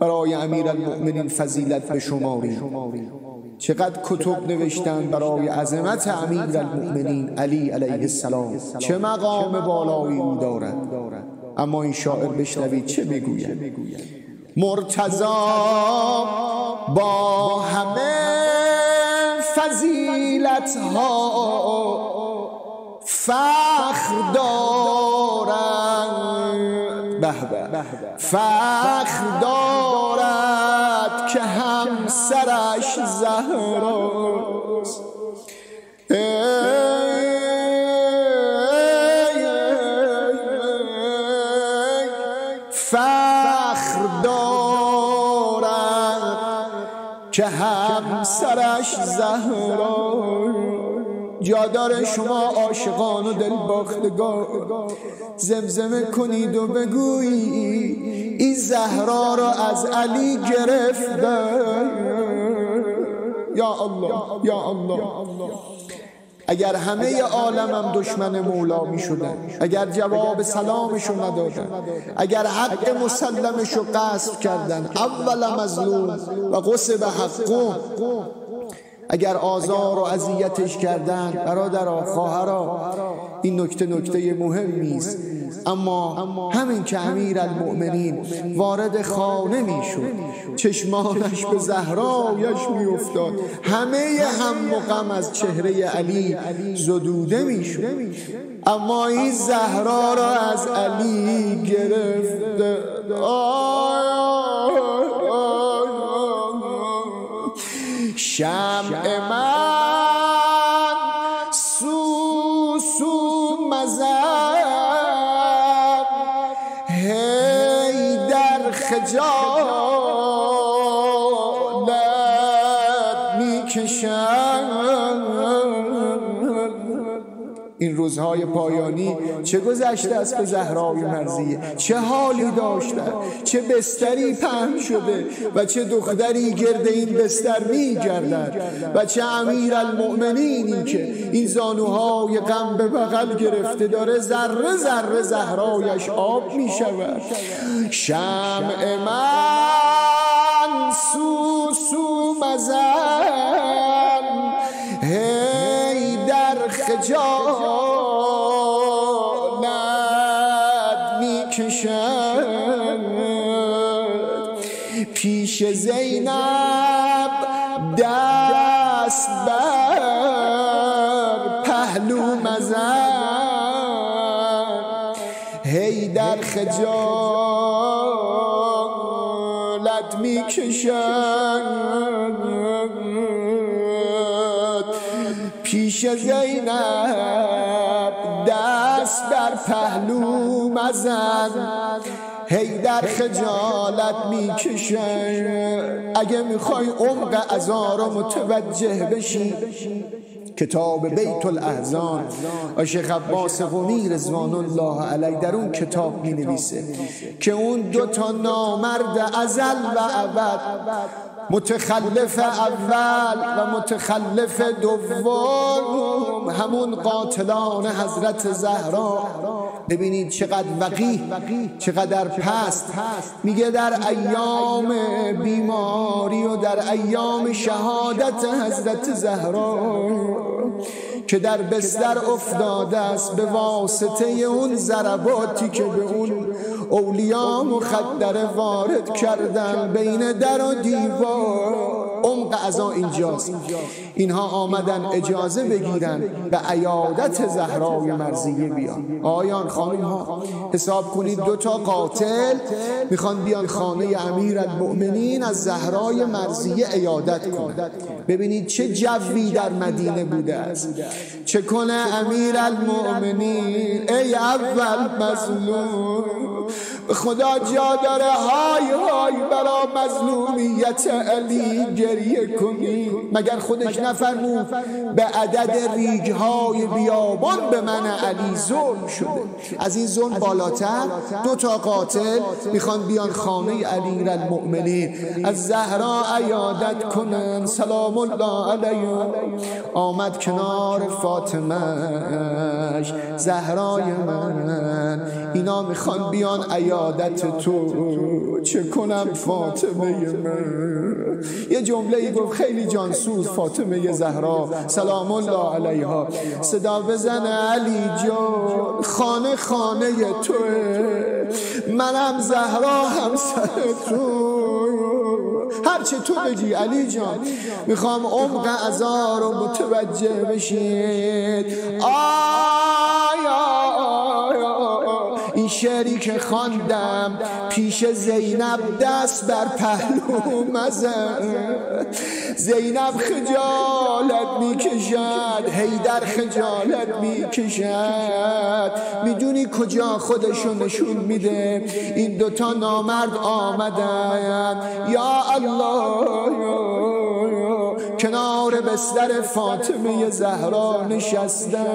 برای امیر المؤمنین فضیلت به شماری چقدر کتب نوشتن برای عظمت امیر المؤمنین علی علیه السلام. چه مقام بالایی او دارد؟ اما این شاعر بشنوید چه بگوید؟ مرتضا با همه فضیلت ها فخر دارد به فخر دارد که همسرش زهراست زهرا. جا داره شما عاشقان و دل باختگان زمزمه کنید و بگویید این زهرا را از علی گرفتن یا الله یا الله. اگر همه عالمم دشمن مولا می شدن اگر جواب سلامشو ندادن اگر حق مسلمشو قصد کردن اول مظلوم و قصب حقه اگر آزار و اذیتش کردن برادرها خواهرها این نکته نکته مهمی است اما همین که امیر المؤمنین وارد خانه می‌شد چشمانش به زهرایش میافتاد. همه هم و غم از چهره علی زدوده می‌شد. اما این زهرا را از علی گرفته شمع من روزهای پایانی چه گذشته است به زهرای مرزیه چه حالی داشته؟ چه بستری پهن شده؟ و چه دختری گرد این بستر میگردد؟ و چه امیر المؤمنینی که این زانوهای غم به بغل گرفته داره ذره ذره زهرایش آب می‌شود. شمع من سو سو مزن پیش زینب دست بر پهلو مزن. هی در خجالت می‌کشد پیش زینب دست بر پهلو مزن. هی در خجالت می‌کشه. اگه می‌خوای عمق ازارا متوجه بشی کتاب بیت الاحزان. شیخ عباس قمی رضوان الله علیه در اون کتاب می نویسه که اون دو تا نامرد ازل و ابد متخلف اول و متخلف دوم همون قاتلان حضرت زهرا. ببینید چقدر وقیح چقدر پست. میگه در ایام بیماری و در ایام شهادت حضرت زهرا که در بستر افتاده است به واسطه اون ضرباتی که به اون اولیا مخدر وارد کردن بین در و دیوار. عمق ازا اینجاست. اینها آمدن اجازه بگیرن به عیادت زهرای مرزیه بیان. آیان خانم ها حساب کنید دو تا قاتل می‌خوان بیان خانه امیر المؤمنین از زهرای مرزیه عیادت کنن ببینید چه جوی در مدینه بوده است. چه کنه امیر المؤمنین؟ ای اول مظلوم خدا جا داره های های برا مظلومیت علی گریه کنی مگر خودش نفرمود به عدد ریگ های بیابان به من علی ظلم شده. از این ظلم بالاتر دو تا قاتل می‌خوان بیان خانه علی المؤمنین از زهرا عیادت کنن سلام الله علیه. آمد کنار فاطمهش زهرای من. اینا می‌خوان بیان عیادت تو. چه کنم فاطمه من؟ یه جمله ای گفت خیلی جانسوز فاطمه زهرا سلام الله علیها. صدا بزن علی جان خانه خانه توه منم زهرا همسر تو. هرچه تو بگی علی جان می‌خوام عمق ازار رو متوجه بشید آیا این شعری که خواندم. پیش زینب دست بر پهلو مزن. زینب خجالت می‌کشد. هیدر خجالت می‌کشد. می‌دونی کجا خودشو نشون میده؟ این دوتا نامرد آمدن. یا الله. کنار بستر فاطمه زهرا نشستم.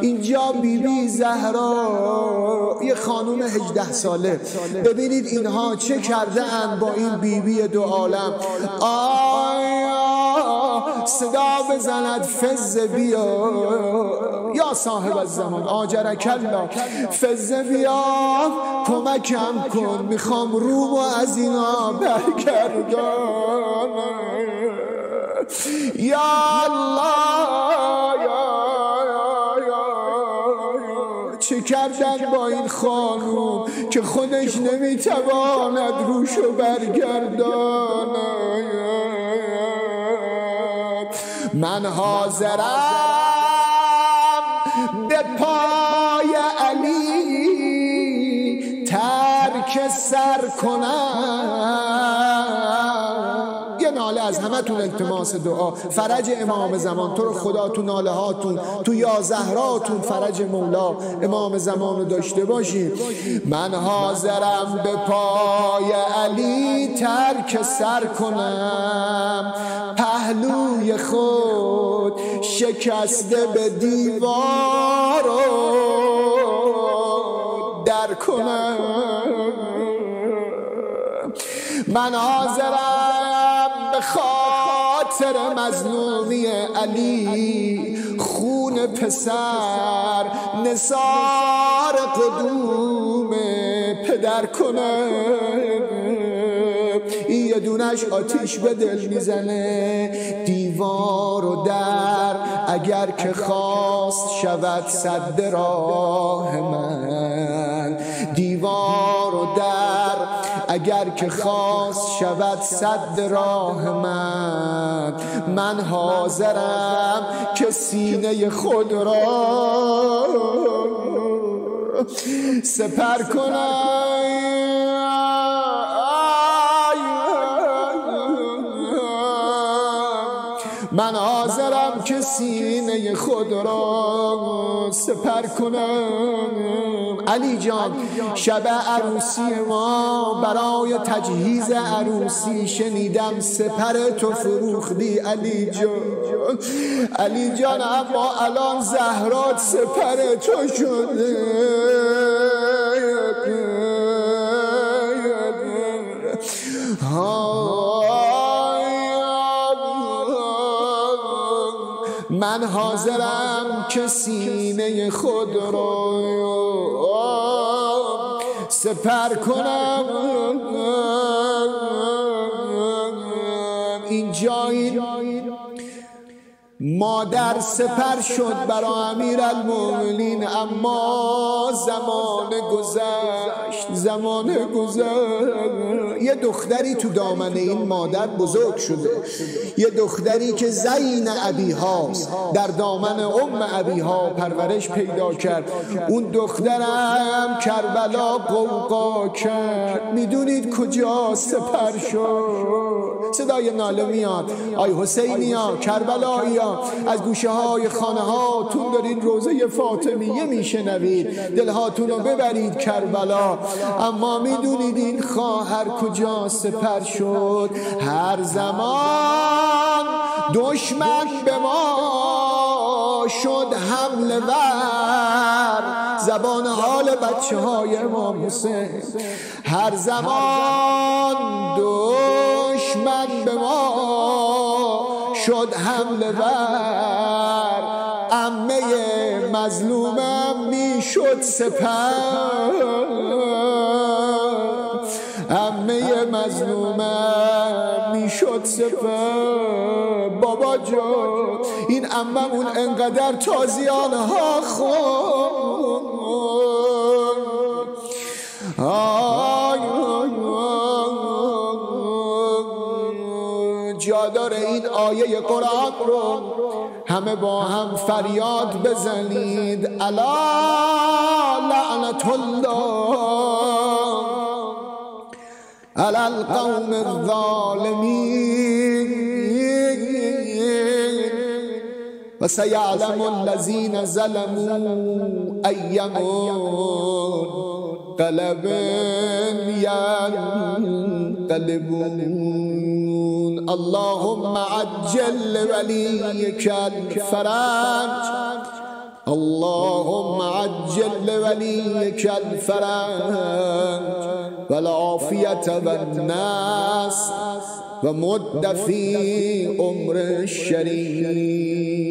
اینجا بیبی بی زهرا یه خانوم هجده ساله. ببینید اینها چه کرده با این بیبی بی دو عالم. آیا صدا بزند فز بیا. یا صاحب الزمان آجرک الله. فز بیا کمکم کن. می‌خوام رومو از اینا برگردانم. یا الله چه کردن با این خانوم که خودش نمی‌تواند روشو برگرداند؟ من حاضرم به پای علی ترک سر کنم. ناله از همه تون التماس دعا. فرج امام زمان تو رو خدا تو ناله هاتون تو یا زهراتون فرج مولا. امام زمان رو داشته باشین. من حاضرم به پای علی ترک سر کنم. پهلوی خود شکسته به دیوار در کنم. من حاضرم به خاطر مظلومی علی. خون پسر نصار قدوم پدر این یه دونش آتیش به دل می‌زنه. دیوار و در اگر که خواست شود صد راه من. دیوار و در اگر که خواست شود صد راه من من حاضرم که سینه خود را سپر کنم. من حاضرم که سینه خود را سپر کنم. علی جان شب عروسی ما برای تجهیز عروسی شنیدم سپر تو فروختی علی جان. علی جان اما الان زهرات سپر تو شده. من حاضرم که سینه خود را سپر کنم. مادر سپر شد برای امیر المومنین اما زمان گذشت زمان گذشت. یه دختری تو دامن این مادر بزرگ شده. یه دختری که زین عبی هاست. در دامن ام عبی ها پرورش پیدا کرد. اون دخترم کربلا قوقا کرد. می‌دونید کجا سپر شد؟ صدای ناله میاد. آی حسینی ها کربلایی ها از گوشه های خانه هاتون دارید روزه فاطمیه میشنوید. دلهاتون رو ببرید کربلا. اما می‌دونید این خواهر کجا سپر شد؟ هر زمان دشمن به ما شد حمله ور. زبان حال بچه های ما حسین. هر زمان دشمن به ما شد حمله ور. امه مظلومم می‌شد سپر. امه مظلومم می‌شد سپر. بابا جان این اممون انقدر تازیانه ها خون. آی آیه قرآن رو همه با هم فریاد بزنید. الا لعنت الله علی القوم الظالمین. فسيعلم الذين ظلموا أي منقلب ينقلبون. اللهم عجل لوليك الفرج. اللهم عجل لوليك الفرج. والعافية والناس. و مد فی عمر شریف.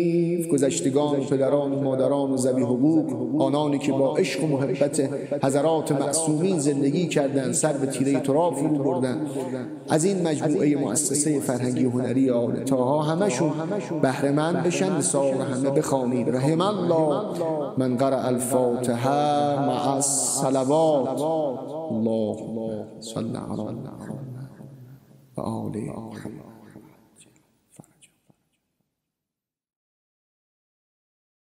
گذشتگان پدران و مادران و زبی حقوق آنانی که با عشق و محبت حضرات معصومین زندگی کردند سر به تیره تراب فرو بردن از این مجموعه مؤسسه فرهنگی هنری آل تاها همشون بهره مند بشن سال همه بخوانید. رحم الله من قرأ الفاتحه مع الصلوات. الله صل علی و آل محمد